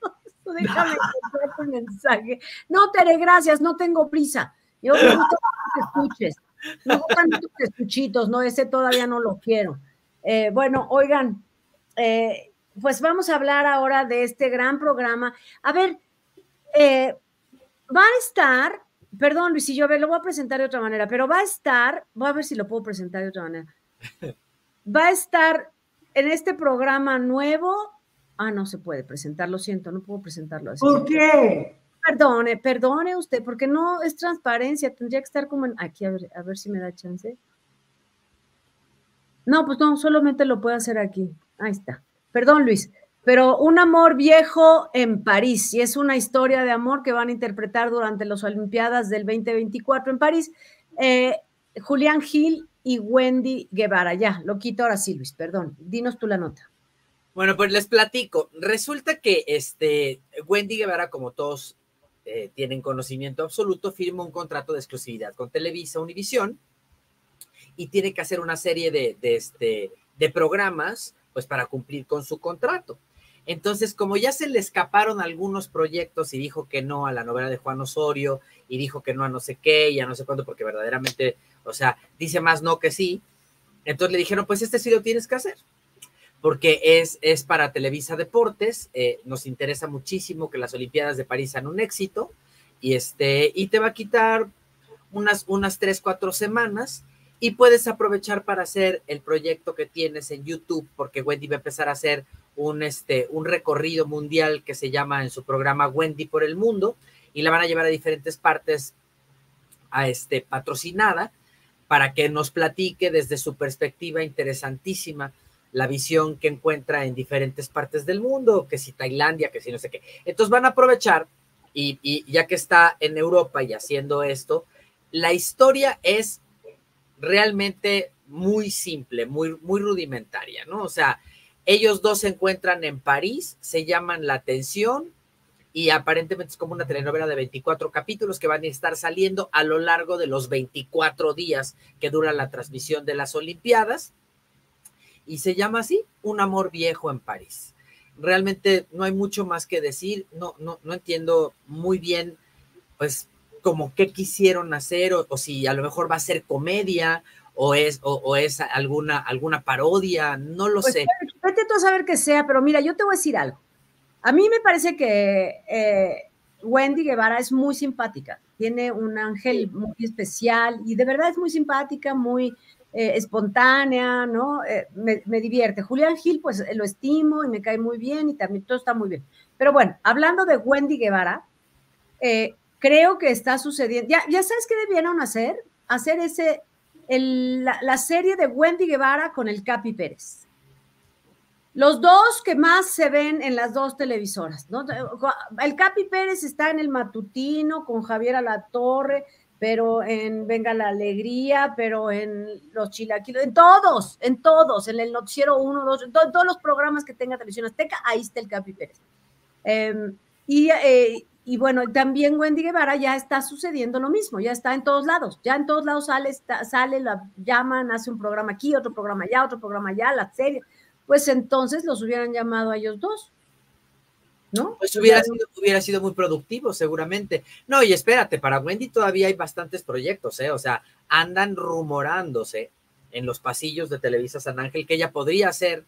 Déjame encontrar tu mensaje. No, Tere, gracias, no tengo prisa. Yo me gusta que escuches. Me gustan tus escuchitos, no, ese todavía no lo quiero. Eh, bueno, oigan, eh, pues vamos a hablar ahora de este gran programa. A ver, eh, va a estar, perdón Luis, yo lo voy a presentar de otra manera, pero va a estar, voy a ver si lo puedo presentar de otra manera. Va a estar en este programa nuevo. Ah, no se puede presentar, lo siento, no puedo presentarlo así. ¿Por qué? Perdone, perdone usted, porque no es transparencia, tendría que estar como en, aquí, a ver, a ver si me da chance. No, pues no, solamente lo puedo hacer aquí. Ahí está. Perdón, Luis, pero un amor viejo en París, y es una historia de amor que van a interpretar durante las Olimpiadas del 2024 en París. Eh, Julián Gil y Wendy Guevara. Ya, lo quito ahora sí, Luis, perdón. Dinos tú la nota. Bueno, pues les platico. Resulta que este Wendy Guevara, como todos eh, tienen conocimiento absoluto, firma un contrato de exclusividad con Televisa Univisión y tiene que hacer una serie de, de, este, de programas pues para cumplir con su contrato. Entonces, como ya se le escaparon algunos proyectos y dijo que no a la novela de Juan Osorio y dijo que no a no sé qué y a no sé cuándo, porque verdaderamente, o sea, dice más no que sí, entonces le dijeron, pues este sí tienes que hacer, porque es, es para Televisa Deportes, eh, nos interesa muchísimo que las Olimpiadas de París sean un éxito y, este, y te va a quitar unas, unas tres, cuatro semanas y puedes aprovechar para hacer el proyecto que tienes en YouTube, porque Wendy va a empezar a hacer un, este, un recorrido mundial que se llama en su programa Wendy por el Mundo, y la van a llevar a diferentes partes a este, patrocinada para que nos platique desde su perspectiva interesantísima la visión que encuentra en diferentes partes del mundo, que si Tailandia, que si no sé qué. Entonces van a aprovechar y, y ya que está en Europa y haciendo esto, la historia es realmente muy simple, muy, muy rudimentaria, ¿no? O sea, ellos dos se encuentran en París, se llaman La Atención y aparentemente es como una telenovela de 24 capítulos que van a estar saliendo a lo largo de los 24 días que dura la transmisión de las Olimpiadas. Y se llama así, Un amor viejo en París. Realmente no hay mucho más que decir, no, no, no entiendo muy bien, pues, como qué quisieron hacer o, si a lo mejor va a ser comedia o es, o, es alguna, alguna parodia, no lo pues sé. Vete tú a saber que sea, pero mira, yo te voy a decir algo. A mí me parece que eh, Wendy Guevara es muy simpática, tiene un ángel muy especial y de verdad es muy simpática, muy eh, espontánea, ¿no? Eh, me, me, divierte. Julián Gil, pues lo estimo y me cae muy bien y también todo está muy bien. Pero bueno, hablando de Wendy Guevara, creo que está sucediendo. Ya, ya sabes qué debieron hacer, hacer ese, la, serie de Wendy Guevara con el Capi Pérez. Los dos que más se ven en las dos televisoras, ¿no? El Capi Pérez está en el matutino con Javier Alatorre, pero en Venga la Alegría, pero en Los Chilaquilos, en todos, en todos, en el Noticiero 1, 2, en todos los programas que tenga Televisión Azteca, ahí está el Capi Pérez. Em, y, eh, y bueno, también Wendy Guevara ya está sucediendo lo mismo, ya está en todos lados, ya en todos lados sale, sale, la llaman, hace un programa aquí, otro programa allá, otro programa allá, la serie. Pues entonces los hubieran llamado a ellos dos. ¿no? Pues hubiera sido, hubiera sido muy productivo, seguramente. No, y espérate, para Wendy todavía hay bastantes proyectos, ¿eh? O sea, andan rumorándose en los pasillos de Televisa San Ángel que ella podría ser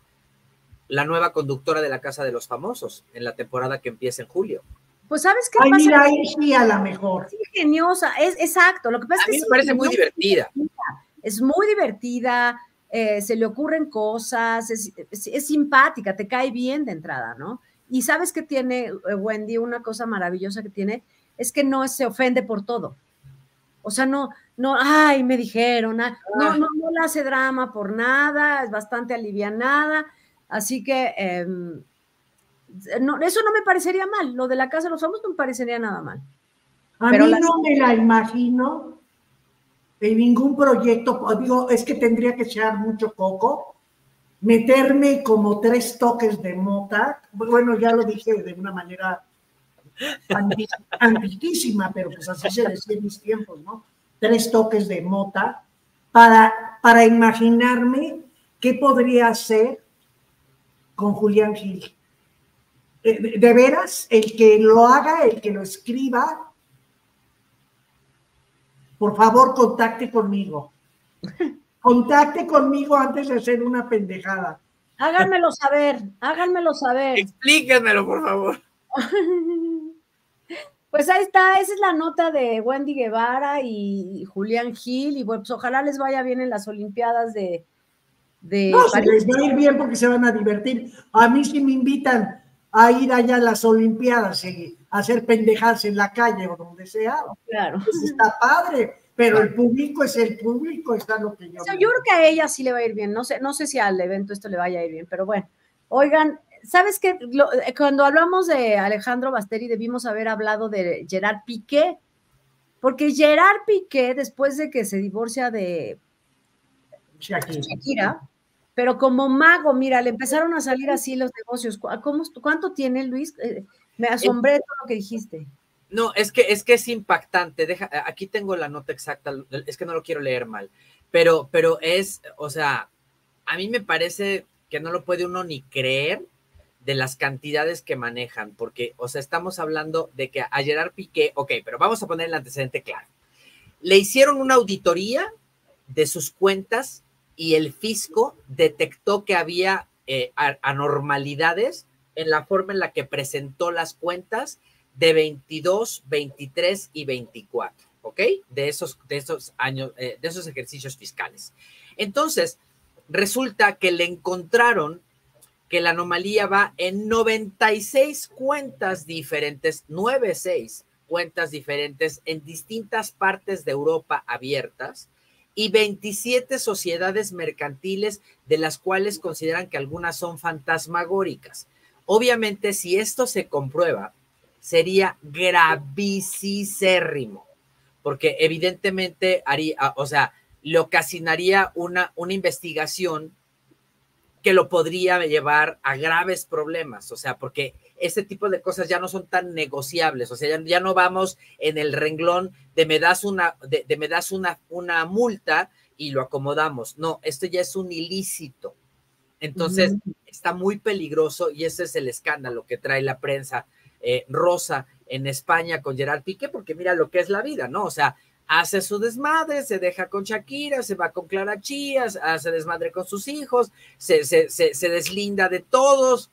la nueva conductora de la Casa de los Famosos en la temporada que empieza en julio. Pues sabes qué Ay, pasa. mira, ahí sí a la mejor. Es ingeniosa, es exacto. Lo que pasa A es que mí me parece muy divertida. Es muy divertida, eh, se le ocurren cosas, es, es- es simpática, te cae bien de entrada, ¿no? Y sabes que tiene eh, Wendy, una cosa maravillosa que tiene, es que no se ofende por todo. O sea, no, no, ay, me dijeron, ah, no, no, no le hace drama por nada, es bastante alivianada, así que em, no, eso no me parecería mal, lo de la casa de los famosos no me parecería nada mal. A Pero mí no me la imagino en ningún proyecto. Digo, es que tendría que echar mucho coco, meterme como tres toques de mota. Bueno, ya lo dije de una manera anti- antiquísima, pero pues así se decía en mis tiempos, ¿no? Tres toques de mota para, para imaginarme qué podría hacer con Julián Gil. Eh, de veras, el que lo haga, el que lo escriba, por favor, contacte conmigo. Contacte conmigo antes de hacer una pendejada. Háganmelo saber, háganmelo saber. Explíquenmelo, por favor. Pues ahí está, esa es la nota de Wendy Guevara y Julián Gil, y bueno, pues ojalá les vaya bien en las Olimpiadas de, de No, París. les va a ir bien porque se van a divertir. A mí sí me invitan a ir allá a las Olimpiadas a hacer pendejadas en la calle o donde sea. Claro. Pues está padre, pero el público es el público, está lo que yo. O sea, yo creo que a ella sí le va a ir bien, no sé, no sé si al evento esto le vaya a ir bien, pero bueno, oigan, ¿sabes qué? Lo- eh, cuando hablamos de Alejandro Basteri debimos haber hablado de Gerard Piqué, porque Gerard Piqué, después de que se divorcia de Shakira. Shakira, pero como mago, mira, le empezaron a salir así los negocios. ¿Cu- ¿Cómo, ¿Cuánto tiene Luis? Me asombré de todo lo que dijiste. No, es que es que es impactante. Deja, aquí tengo la nota exacta, es que no lo quiero leer mal, pero, pero es, o sea, a mí me parece que no lo puede uno ni creer de las cantidades que manejan, porque, o sea, estamos hablando de que a Gerard Piqué, ok, pero vamos a poner el antecedente claro. Le hicieron una auditoría de sus cuentas y el fisco detectó que había eh, anormalidades en la forma en la que presentó las cuentas de 22, 23 y 24, ¿ok? De esos, de esos años, eh, de esos ejercicios fiscales. Entonces, resulta que le encontraron que la anomalía va en 96 cuentas diferentes, 96 cuentas diferentes en distintas partes de Europa abiertas y 27 sociedades mercantiles de las cuales consideran que algunas son fantasmagóricas. Obviamente, si esto se comprueba, sería gravísimo, porque evidentemente haría, ah, o sea, le ocasionaría una, una investigación que lo podría llevar a graves problemas, o sea, porque este tipo de cosas ya no son tan negociables, o sea, ya, ya no vamos en el renglón de me das una, de, de me das una, una multa y lo acomodamos. No, esto ya es un ilícito. Entonces, está muy peligroso y ese es el escándalo que trae la prensa eh, rosa en España con Gerard Piqué, porque mira lo que es la vida, ¿no? O sea, hace su desmadre, se deja con Shakira, se va con Clara Chías, hace desmadre con sus hijos, se, se, se, se deslinda de todos,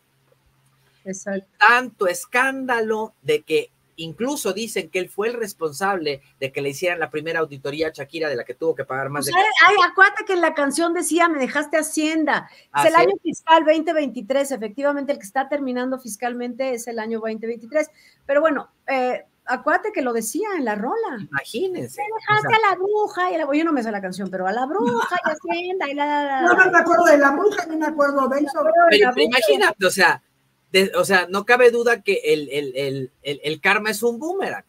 Exacto. tanto escándalo de que incluso dicen que él fue el responsable de que le hicieran la primera auditoría a Shakira de la que tuvo que pagar más Pues, de... ay, acuérdate que en la canción decía, me dejaste Hacienda. Es el año fiscal 2023, efectivamente, el que está terminando fiscalmente es el año 2023. Pero bueno, eh, acuérdate que lo decía en la rola. Imagínense. o Dejaste sea, a la bruja, y a la, yo no me sé la canción, pero a la bruja y Hacienda y la, No, no me acuerdo de la bruja, ni me acuerdo de eso. Pero imagínate, o sea, de- o sea, no cabe duda que el, el, el, el, el karma es un boomerang.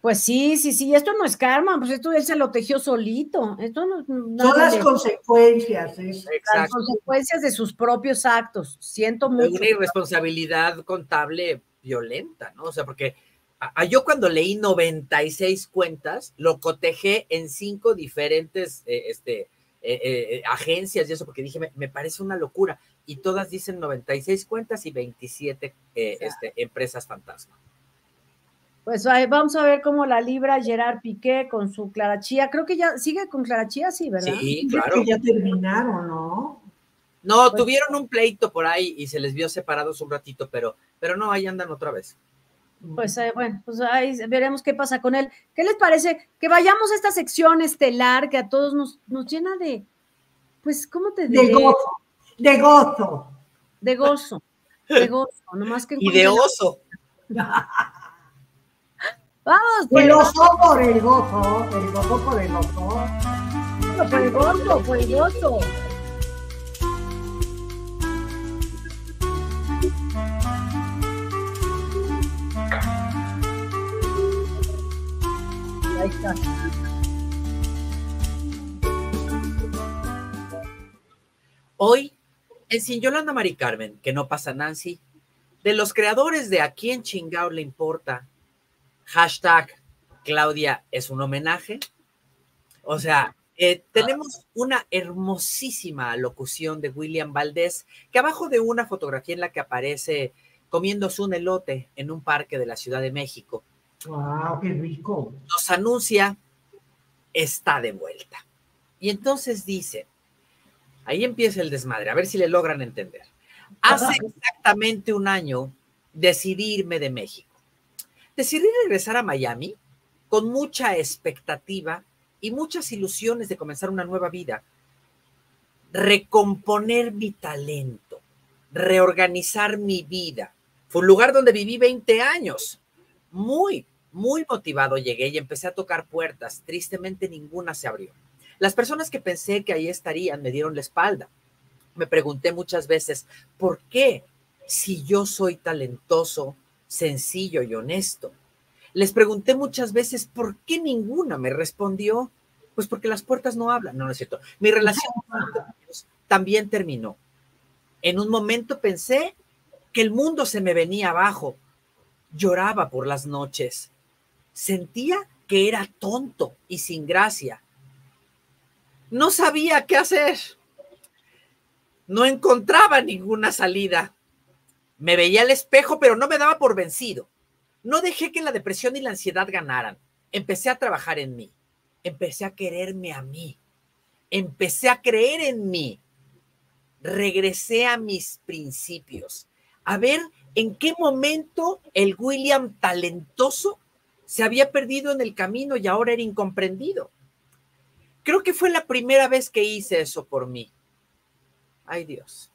Pues sí, sí, sí, esto no es karma, pues esto él se lo tejió solito. Esto no Son las consecuencias. es- las consecuencias de sus propios actos. Siento mucho. una irresponsabilidad contable violenta, ¿no? O sea, porque a, a yo cuando leí 96 cuentas, lo cotejé en cinco diferentes eh, este, eh, eh, agencias y eso, porque dije, me, me parece una locura. y todas dicen 96 cuentas y 27 eh, este, empresas fantasma. Pues vamos a ver cómo la libra Gerard Piqué con su Clara Chía. Creo que ya sigue con Clara Chía, sí, ¿verdad? Sí, claro. que ya terminaron, ¿no? No, pues tuvieron un pleito por ahí y se les vio separados un ratito, pero, pero no, ahí andan otra vez. Pues eh, bueno, pues ahí veremos qué pasa con él. ¿Qué les parece? Que vayamos a esta sección estelar que a todos nos, nos llena de, pues, ¿cómo te diré? De gozo, de gozo. De gozo, de gozo, nomás que... Y de oso. Vamos, pues. El oso por el gozo, el gozo por el gozo. Por el gozo, por el gozo. Hoy, en Sin Yolanda Mari Carmen, que no pasa Nancy, de los creadores de A quién chingao le importa, hashtag Claudia es un homenaje. O sea, eh, tenemos una hermosísima locución de William Valdés, que abajo de una fotografía en la que aparece comiéndose un elote en un parque de la Ciudad de México. ¡Wow, qué rico! Nos anuncia está de vuelta. Y entonces dice, ahí empieza el desmadre, a ver si le logran entender. Hace exactamente un año decidí irme de México. Decidí regresar a Miami con mucha expectativa y muchas ilusiones de comenzar una nueva vida. Recomponer mi talento, reorganizar mi vida. Fue un lugar donde viví 20 años, muy, muy motivado llegué y empecé a tocar puertas. Tristemente ninguna se abrió. Las personas que pensé que ahí estarían me dieron la espalda. Me pregunté muchas veces, ¿por qué si yo soy talentoso, sencillo y honesto? Les pregunté muchas veces, ¿por qué ninguna me respondió? Pues porque las puertas no hablan. No, no es cierto. Mi relación también terminó. En un momento pensé que el mundo se me venía abajo. Lloraba por las noches Sentía que era tonto y sin gracia. No sabía qué hacer. No encontraba ninguna salida. Me veía al espejo, pero no me daba por vencido. No dejé que la depresión y la ansiedad ganaran. Empecé a trabajar en mí. Empecé a quererme a mí. Empecé a creer en mí. Regresé a mis principios. A ver en qué momento el William talentoso se había perdido en el camino y ahora era incomprendido. Creo que fue la primera vez que hice eso por mí. Ay Dios.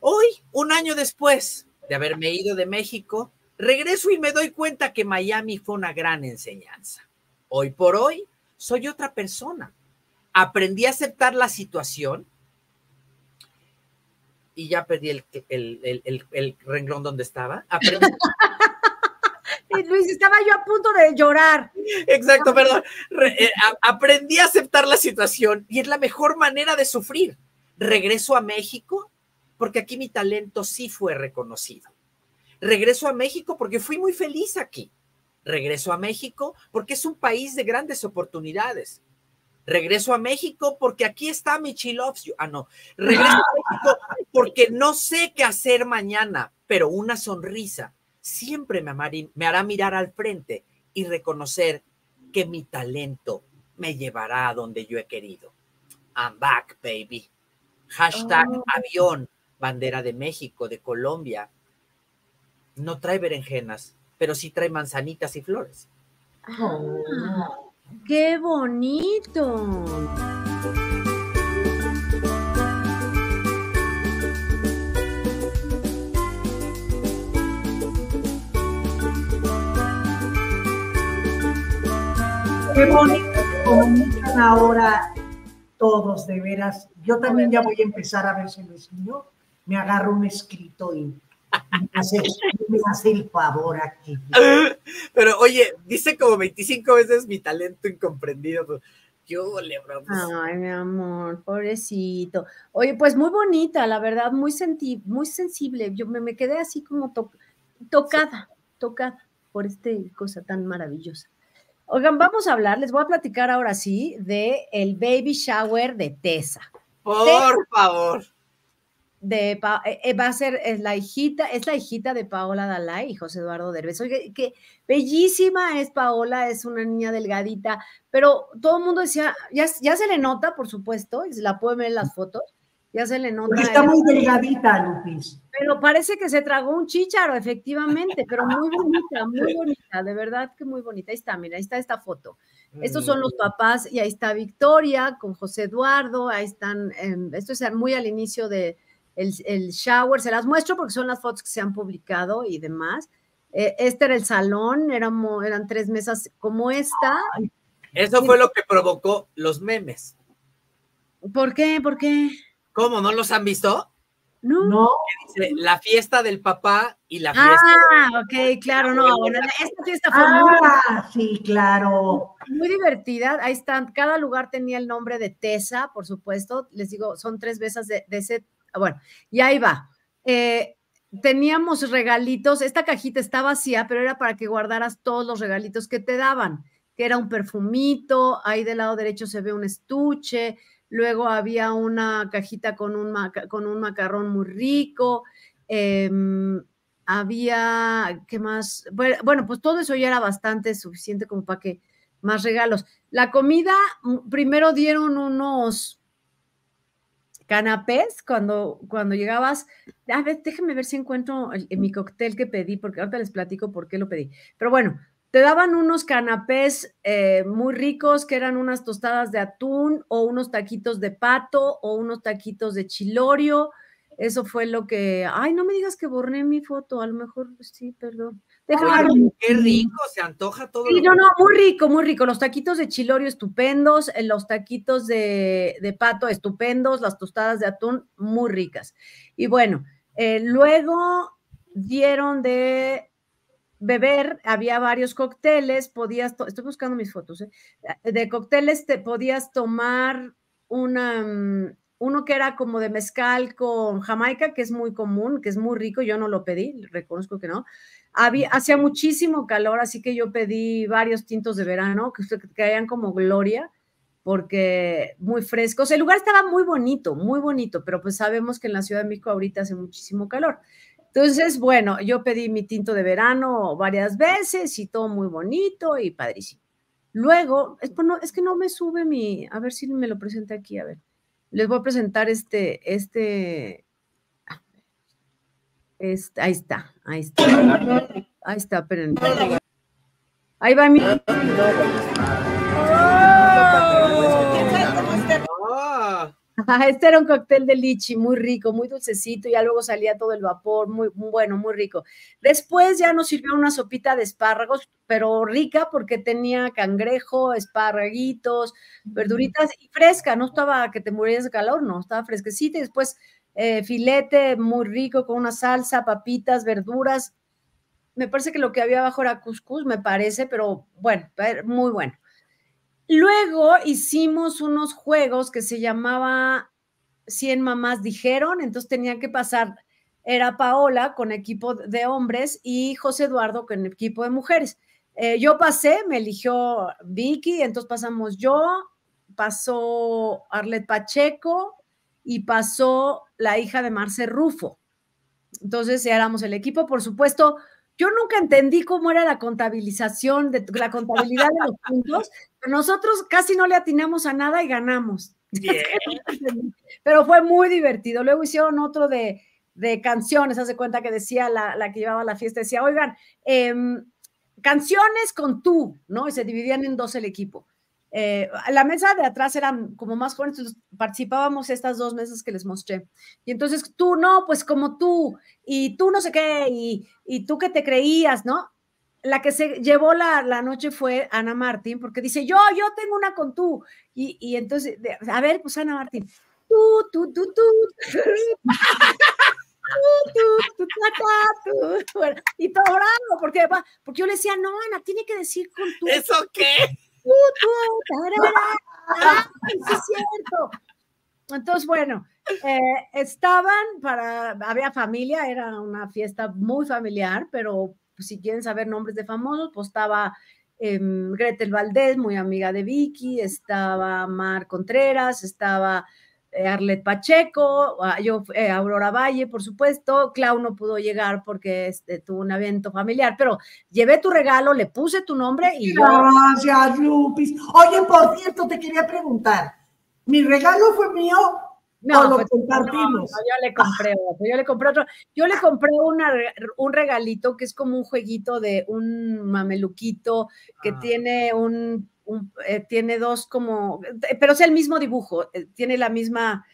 Hoy, un año después de haberme ido de México, regreso y me doy cuenta que Miami fue una gran enseñanza. Hoy por hoy, soy otra persona. Aprendí a aceptar la situación y ya perdí el, el, renglón donde estaba. Aprendí, Luis, estaba yo a punto de llorar. Exacto, perdón. Eh, aprendí a aceptar la situación y es la mejor manera de sufrir. Regreso a México porque aquí mi talento sí fue reconocido. Regreso a México porque fui muy feliz aquí. Regreso a México porque es un país de grandes oportunidades. Regreso a México porque aquí está mi Loves Ah, no. Regreso a México porque no sé qué hacer mañana, pero una sonrisa siempre me, hará mirar al frente y reconocer que mi talento me llevará a donde yo he querido. I'm back, baby. Hashtag oh. avión, bandera de México, de Colombia. No trae berenjenas, pero sí trae manzanitas y flores. Ah, ¡Qué bonito! Qué bonito que comunican ahora todos, de veras. Yo también ya voy a empezar a ver si lo enseño. Me agarro un escrito y me hace, el favor aquí. Pero oye, dice como 25 veces mi talento incomprendido. Yo le Ay, mi amor, pobrecito. Oye, pues muy bonita, la verdad, muy, senti muy sensible. Yo me, quedé así como tocada, tocada por esta cosa tan maravillosa. Oigan, vamos a hablar, les voy a platicar ahora sí de el baby shower de Tessa. Por favor. De eh, eh, va a ser es la hijita, es la hijita de Paola Dalai y José Eduardo Derbez. Oye, qué bellísima es Paola, es una niña delgadita, pero todo el mundo decía, ya, ya se le nota, por supuesto, y se la pueden ver en las fotos, ya se le nota. está muy delgadita, Lupis. Pero parece que se tragó un chícharo, efectivamente, pero muy bonita, muy bonita, de verdad que muy bonita. Ahí está, mira, ahí está esta foto. Estos son los papás y ahí está Victoria con José Eduardo, ahí están, em, esto es muy al inicio de el, shower, se las muestro porque son las fotos que se han publicado y demás. Eh, este era el salón, éramos, eran tres mesas como esta. Eso fue lo que provocó los memes. ¿Por qué? ¿Por qué? ¿Cómo? ¿No los han visto? No. no. Dice, la fiesta del papá y la fiesta. Ah, ok, claro, no. esta fiesta fue ah, sí, claro. Muy divertida. Ahí están. Cada lugar tenía el nombre de Tessa, por supuesto. Les digo, son tres mesas de, de ese bueno, y ahí va. Eh, teníamos regalitos, esta cajita está vacía, pero era para que guardaras todos los regalitos que te daban, que era un perfumito, ahí del lado derecho se ve un estuche, luego había una cajita con un, con un macarrón muy rico, em, había, ¿qué más? Bueno, pues todo eso ya era bastante suficiente como para que más regalos. La comida, mm, primero dieron unos canapés cuando, cuando llegabas. A ver, déjenme ver si encuentro mi cóctel que pedí, porque ahorita les platico por qué lo pedí. Pero bueno, te daban unos canapés eh, muy ricos que eran unas tostadas de atún o unos taquitos de pato o unos taquitos de chilorio. Eso fue lo que. Ay, no me digas que borré mi foto, a lo mejor sí, perdón qué rico, se antoja todo. Sí, no, no, muy rico, muy rico. Los taquitos de chilorio estupendos, eh, los taquitos de, pato estupendos, las tostadas de atún muy ricas. Y bueno, eh, luego dieron de beber, había varios cócteles, podías, estoy buscando mis fotos, ¿eh? de cócteles te podías tomar una, mm, uno que era como de mezcal con Jamaica, que es muy común, que es muy rico, yo no lo pedí, reconozco que no. Había, hacía muchísimo calor, así que yo pedí varios tintos de verano que, que caían como gloria, porque muy frescos. El lugar estaba muy bonito, muy bonito, pero pues sabemos que en la Ciudad de México ahorita hace muchísimo calor. Entonces, bueno, yo pedí mi tinto de verano varias veces y todo muy bonito y padrísimo. Luego, es, pues, es que no me sube mi, a ver si me lo presenta aquí, a ver. Les voy a presentar este, este, este, ahí está, ahí está. Ahí está, espérenme. Ahí va mi. Este era un cóctel de lichi, muy rico, muy dulcecito, y ya luego salía todo el vapor, muy, bueno, muy rico. Después ya nos sirvió una sopita de espárragos, pero rica porque tenía cangrejo, espárraguitos, verduritas y fresca, no estaba que te murieras de calor, no, estaba fresquecita y después eh, filete muy rico con una salsa, papitas, verduras. Me parece que lo que había abajo era cuscús, me parece, pero bueno, muy bueno. Luego hicimos unos juegos que se llamaba 100 mamás dijeron, entonces tenían que pasar, era Paola con equipo de hombres y José Eduardo con equipo de mujeres. Eh, yo pasé, me eligió Vicky, entonces pasamos yo, pasó Arlet Pacheco, y pasó la hija de Marce Rufo. Entonces éramos el equipo, por supuesto. Yo nunca entendí cómo era la contabilización, de la contabilidad de los puntos, pero nosotros casi no le atinamos a nada y ganamos. pero fue muy divertido. Luego hicieron otro de, de canciones, hace cuenta que decía la, la, que llevaba la fiesta, decía, oigan, em, canciones con tú, ¿no? Y se dividían en dos el equipo. Eh, la mesa de atrás eran como más jóvenes, entonces participábamos estas dos mesas que les mostré. Y entonces tú, no, pues como tú, y tú no sé qué, y, y tú que te creías, ¿no? La que se llevó la, la, noche fue Ana Martín, porque dice, yo, yo tengo una con tú. Y, y entonces, a ver, pues Ana Martín, tú, tú, tú, tú. Y todo bravo, porque, porque yo le decía, no, Ana, tiene que decir con tú. ¿Eso qué? Cierto. Entonces, bueno, eh, estaban para, había familia, era una fiesta muy familiar, pero si quieren saber nombres de famosos, pues estaba em, Gretel Valdés, muy amiga de Vicky, estaba Mar Contreras, estaba Arlet Pacheco, yo, eh, Aurora Valle, por supuesto. Clau no pudo llegar porque este, tuvo un evento familiar, pero llevé tu regalo, le puse tu nombre y Gracias, Lupis. Oye, por cierto, te quería preguntar, ¿mi regalo fue mío no, lo compartimos. yo le compré otro, yo le compré otro. Yo le compré un regalito que es como un jueguito de un mameluquito que ah. tiene un eh, tiene dos como, eh, pero es el mismo dibujo, eh, tiene la misma,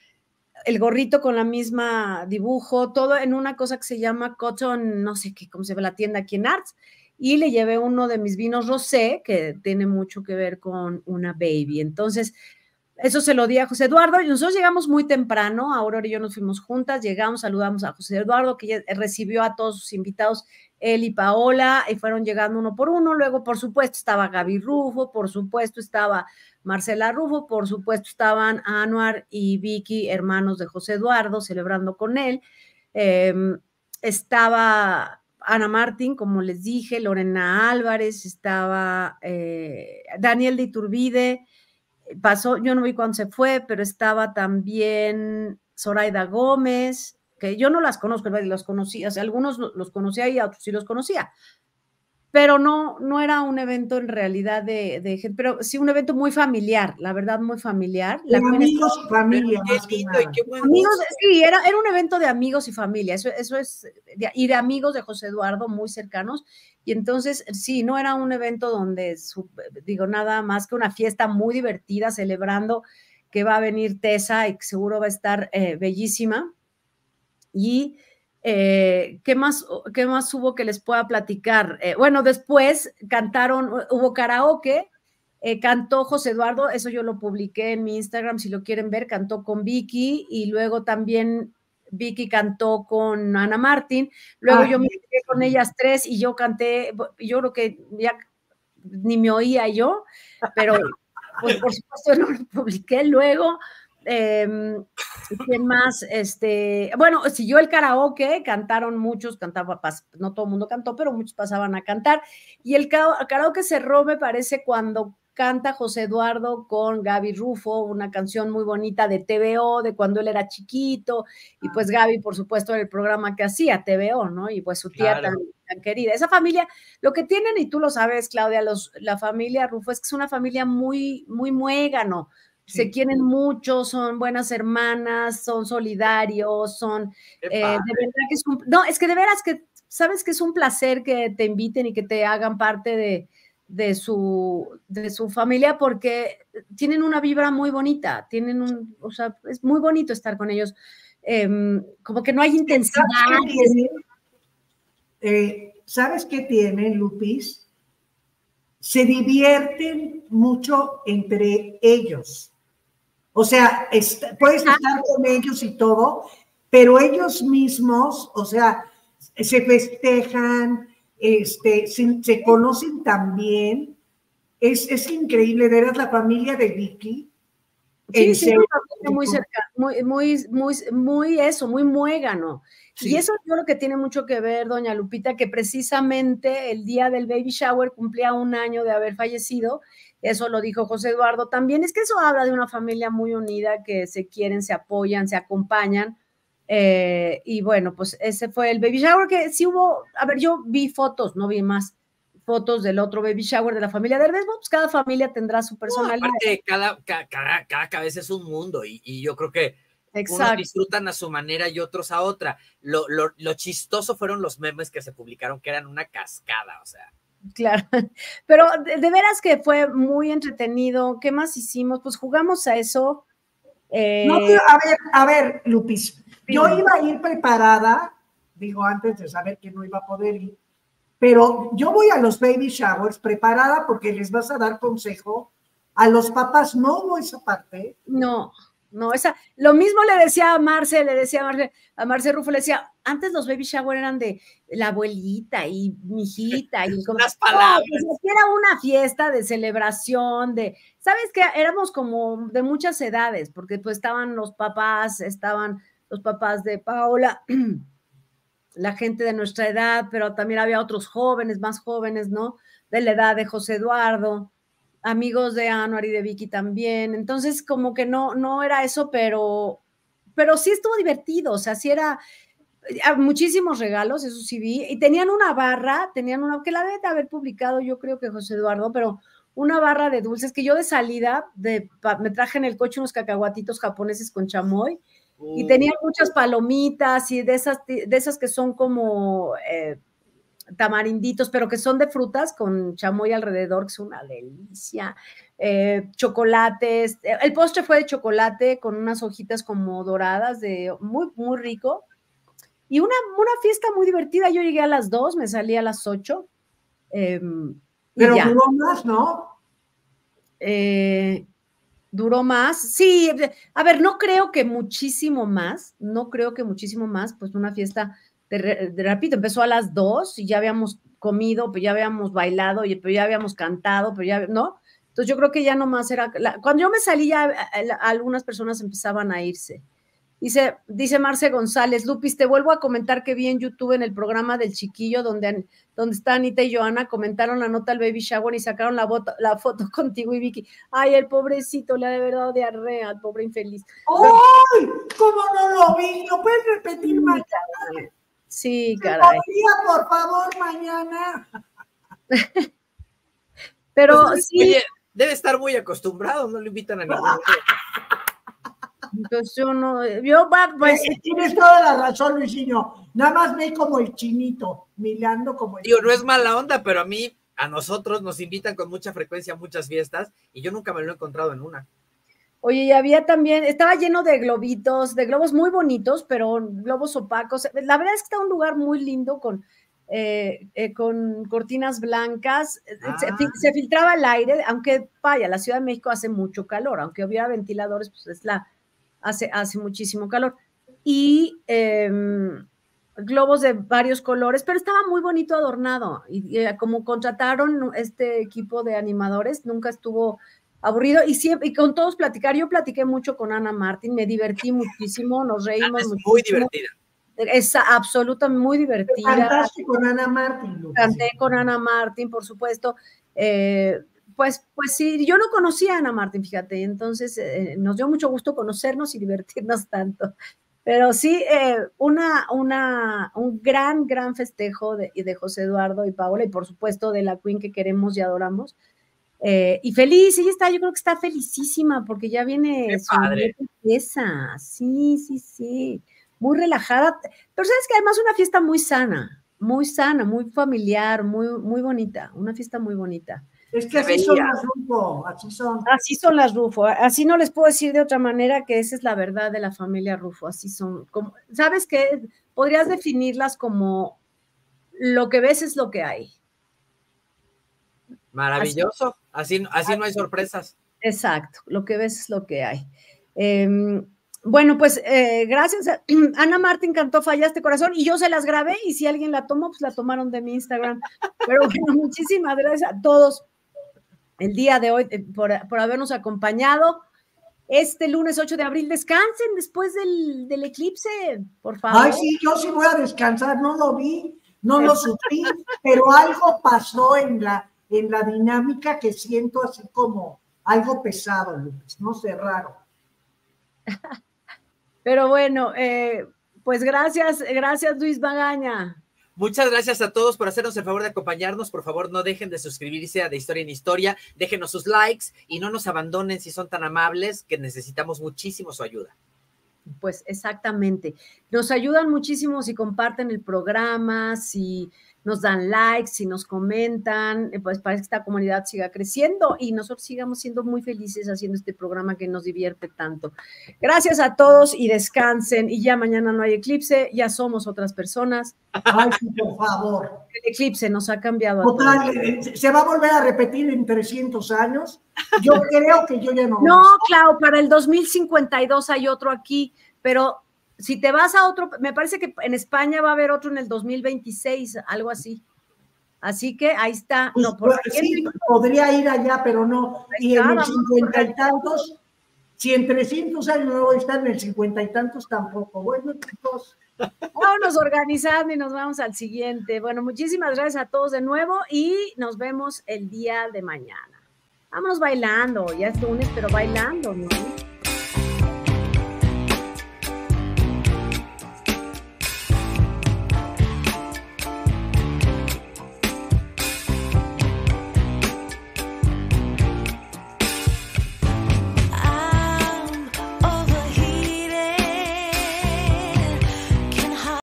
el gorrito con la misma dibujo, todo en una cosa que se llama Cotton, no sé qué, cómo se ve la tienda aquí en Arts, y le llevé uno de mis vinos rosé, que tiene mucho que ver con una baby. Entonces, eso se lo di a José Eduardo y nosotros llegamos muy temprano, Aurora y yo nos fuimos juntas, llegamos, saludamos a José Eduardo, que recibió a todos sus invitados él y Paola, y fueron llegando uno por uno. Luego, por supuesto, estaba Gaby Rufo, por supuesto, estaba Marcela Rufo, por supuesto, estaban Anuar y Vicky, hermanos de José Eduardo, celebrando con él. Em, estaba Ana Martín, como les dije, Lorena Álvarez, estaba eh, Daniel de Iturbide, pasó, yo no vi cuándo se fue, pero estaba también Zoraida Gómez, que yo no las conozco, los conocía, o sea, algunos los conocía y otros sí los conocía, pero no, no era un evento en realidad de, de pero sí un evento muy familiar, la verdad, muy familiar. amigos y familia. amigos, sí, era, era un evento de amigos y familia, eso, eso es, y de amigos de José Eduardo muy cercanos, y entonces, sí, no era un evento donde, digo, nada más que una fiesta muy divertida, celebrando que va a venir Tessa y que seguro va a estar eh, bellísima y eh, ¿qué, más, ¿qué más hubo que les pueda platicar? Eh, bueno, después cantaron, hubo karaoke, eh, cantó José Eduardo, eso yo lo publiqué en mi Instagram, si lo quieren ver, cantó con Vicky y luego también Vicky cantó con Ana Martín, luego yo me quedé con ellas tres y yo canté, yo creo que ya ni me oía yo, pero pues por supuesto no lo publiqué luego. Eh, ¿Quién más? Este, bueno, siguió el karaoke, cantaron muchos, cantaba, no todo el mundo cantó, pero muchos pasaban a cantar. Y el karaoke cerró, me parece, cuando canta José Eduardo con Gaby Rufo, una canción muy bonita de TVO, de cuando él era chiquito, y pues Gaby, por supuesto, en el programa que hacía, TVO, ¿no? Y pues su tía tan, tan, querida. Esa familia, lo que tienen, y tú lo sabes, Claudia, los, la familia Rufo es que es una familia muy, muy muégano, se quieren mucho, son buenas hermanas, son solidarios, son eh, de verdad que es un, no, es que de veras que sabes que es un placer que te inviten y que te hagan parte de, de su, de su familia porque tienen una vibra muy bonita, tienen un, o sea, es muy bonito estar con ellos, em, como que no hay intensidad. ¿Sabes qué tienen, eh, Lupis? Se divierten mucho entre ellos. O sea, puedes estar con ellos y todo, pero ellos mismos, o sea, se festejan, este, se, conocen también. Es, es increíble, veras la familia de Vicky. Sí, sí, muy cerca, muy, muy, muy, muy eso, muy muégano. Y eso yo lo que tiene mucho que ver, doña Lupita, que precisamente el día del baby shower cumplía un año de haber fallecido eso lo dijo José Eduardo también, es que eso habla de una familia muy unida que se quieren, se apoyan, se acompañan. Eh, y bueno, pues ese fue el baby shower que sí hubo, a ver, yo vi fotos, no vi más fotos del otro baby shower de la familia de pues cada familia tendrá su personalidad. cada, cada, cada, cabeza es un mundo y, yo creo que Exacto. disfrutan a su manera y otros a otra. Lo, lo, lo chistoso fueron los memes que se publicaron, que eran una cascada, o sea. Claro, pero de, veras que fue muy entretenido. ¿Qué más hicimos? Pues jugamos a eso. Eh, no, a ver, a ver, Lupis, yo iba a ir preparada, digo antes de saber que no iba a poder ir, pero yo voy a los baby showers preparada porque les vas a dar consejo. A los papás no hubo esa parte. No. No, esa, lo mismo le decía a Marce, le decía a Marce, a Marce Rufo, le decía, antes los baby shower eran de la abuelita y mi hijita y con las palabras. Pues, era una fiesta de celebración, de, ¿sabes qué? Éramos como de muchas edades, porque pues estaban los papás, estaban los papás de Paola, la gente de nuestra edad, pero también había otros jóvenes, más jóvenes, ¿no? De la edad de José Eduardo amigos de Anuar y de Vicky también. Entonces, como que no, no era eso, pero, pero sí estuvo divertido. O sea, sí era ah, muchísimos regalos, eso sí vi. Y tenían una barra, tenían una, que la debe de haber publicado, yo creo que José Eduardo, pero una barra de dulces que yo de salida de, me traje en el coche unos cacahuatitos japoneses con chamoy y tenían muchas palomitas y de esas, de esas que son como eh, tamarinditos, pero que son de frutas con chamoy alrededor, que es una delicia. Eh, chocolates, el postre fue de chocolate con unas hojitas como doradas, de muy, muy rico. Y una, una fiesta muy divertida. Yo llegué a las dos, me salí a las ocho. Em, pero duró más, ¿no? Eh, duró más. Sí, a ver, no creo que muchísimo más, no creo que muchísimo más, pues una fiesta de, repito, empezó a las dos y ya habíamos comido, pues ya habíamos bailado, y pues ya habíamos cantado, pero ya, ¿no? Entonces yo creo que ya nomás era, cuando yo me salí ya algunas personas empezaban a irse. Dice, dice Marce González, Lupis, te vuelvo a comentar que vi en YouTube en el programa del chiquillo donde, donde está Anita y Joana, comentaron la nota al baby shower y sacaron la, la foto contigo y Vicky. Ay, el pobrecito le ha de verdad diarrea, el pobre infeliz. ¡Ay! ¿Cómo no lo vi? ¿Lo puedes repetir más? Sí, caray. por favor, mañana. Pero pues, sí. debe estar muy acostumbrado, no lo invitan a ningún Entonces yo no, yo va, pues. tienes toda la razón, Luisinho. Nada más ve como el chinito, mirando como el Digo, no es mala onda, pero a mí, a nosotros nos invitan con mucha frecuencia a muchas fiestas y yo nunca me lo he encontrado en una. Oye, y había también, estaba lleno de globitos, de globos muy bonitos, pero globos opacos. La verdad es que está un lugar muy lindo con, eh, eh, con cortinas blancas. Se, ah. filtraba el aire, aunque vaya, la Ciudad de México hace mucho calor, aunque hubiera ventiladores, pues es la, hace, hace muchísimo calor. Y em, globos de varios colores, pero estaba muy bonito adornado. Y, y, como contrataron este equipo de animadores, nunca estuvo aburrido y siempre y con todos platicar. Yo platiqué mucho con Ana Martín, me divertí muchísimo, nos reímos es Muy divertida. Es absolutamente muy divertida. Cantaste con Ana Martín. Canté con Ana Martín, por supuesto. Eh, pues, pues sí, yo no conocía a Ana Martín, fíjate, entonces eh, nos dio mucho gusto conocernos y divertirnos tanto. Pero sí, eh, una, una, un gran, gran festejo de, de José Eduardo y Paola, y por supuesto de la Queen que queremos y adoramos. Eh, y feliz, ella está, yo creo que está felicísima porque ya viene su fiesta. Sí, sí, sí. Muy relajada. Pero sabes que además una fiesta muy sana, muy sana, muy familiar, muy, muy bonita. Una fiesta muy bonita. Es que así son las Rufo, así son. Así son las Rufo. Así no les puedo decir de otra manera que esa es la verdad de la familia Rufo. Así son. Como, ¿Sabes qué? Podrías definirlas como lo que ves es lo que hay. Maravilloso. Así, así, no hay sorpresas. Exacto. Lo que ves es lo que hay. Em, bueno, pues eh, gracias. Ana Martín cantó Fallaste Corazón y yo se las grabé y si alguien la tomó, pues la tomaron de mi Instagram. Pero bueno, muchísimas gracias a todos el día de hoy eh, por, habernos acompañado. Este lunes 8 de abril, descansen después del, del, eclipse, por favor. Ay, sí, yo sí voy a descansar, no lo vi, no lo sufrí, pero algo pasó en la, en la dinámica que siento así como algo pesado, no sé, raro. Pero bueno, eh, pues gracias, gracias Luis Magaña. Muchas gracias a todos por hacernos el favor de acompañarnos. Por favor, no dejen de suscribirse a De Historia en Historia. Déjenos sus likes y no nos abandonen si son tan amables, que necesitamos muchísimo su ayuda. Pues exactamente. Nos ayudan muchísimo si comparten el programa, si nos dan likes, si nos comentan, eh, pues para que esta comunidad siga creciendo y nosotros sigamos siendo muy felices haciendo este programa que nos divierte tanto. Gracias a todos y descansen. Y ya mañana no hay eclipse, ya somos otras personas. Ay, por favor. El eclipse nos ha cambiado. Total, eh, se va a volver a repetir en 300 años. Yo creo que yo ya no. No, Clau, para el 2052 hay otro aquí, pero si te vas a otro, me parece que en España va a haber otro en el 2026, algo así. Así que ahí está. Pues, no, por sí, podría ir allá, pero no. y en el cincuenta y tantos, si en 300 años no voy a estar en el cincuenta y tantos tampoco. Bueno, chicos. Vámonos organizando y nos vamos al siguiente. Bueno, muchísimas gracias a todos de nuevo y nos vemos el día de mañana. vámonos bailando, ya es lunes, pero bailando, ¿no?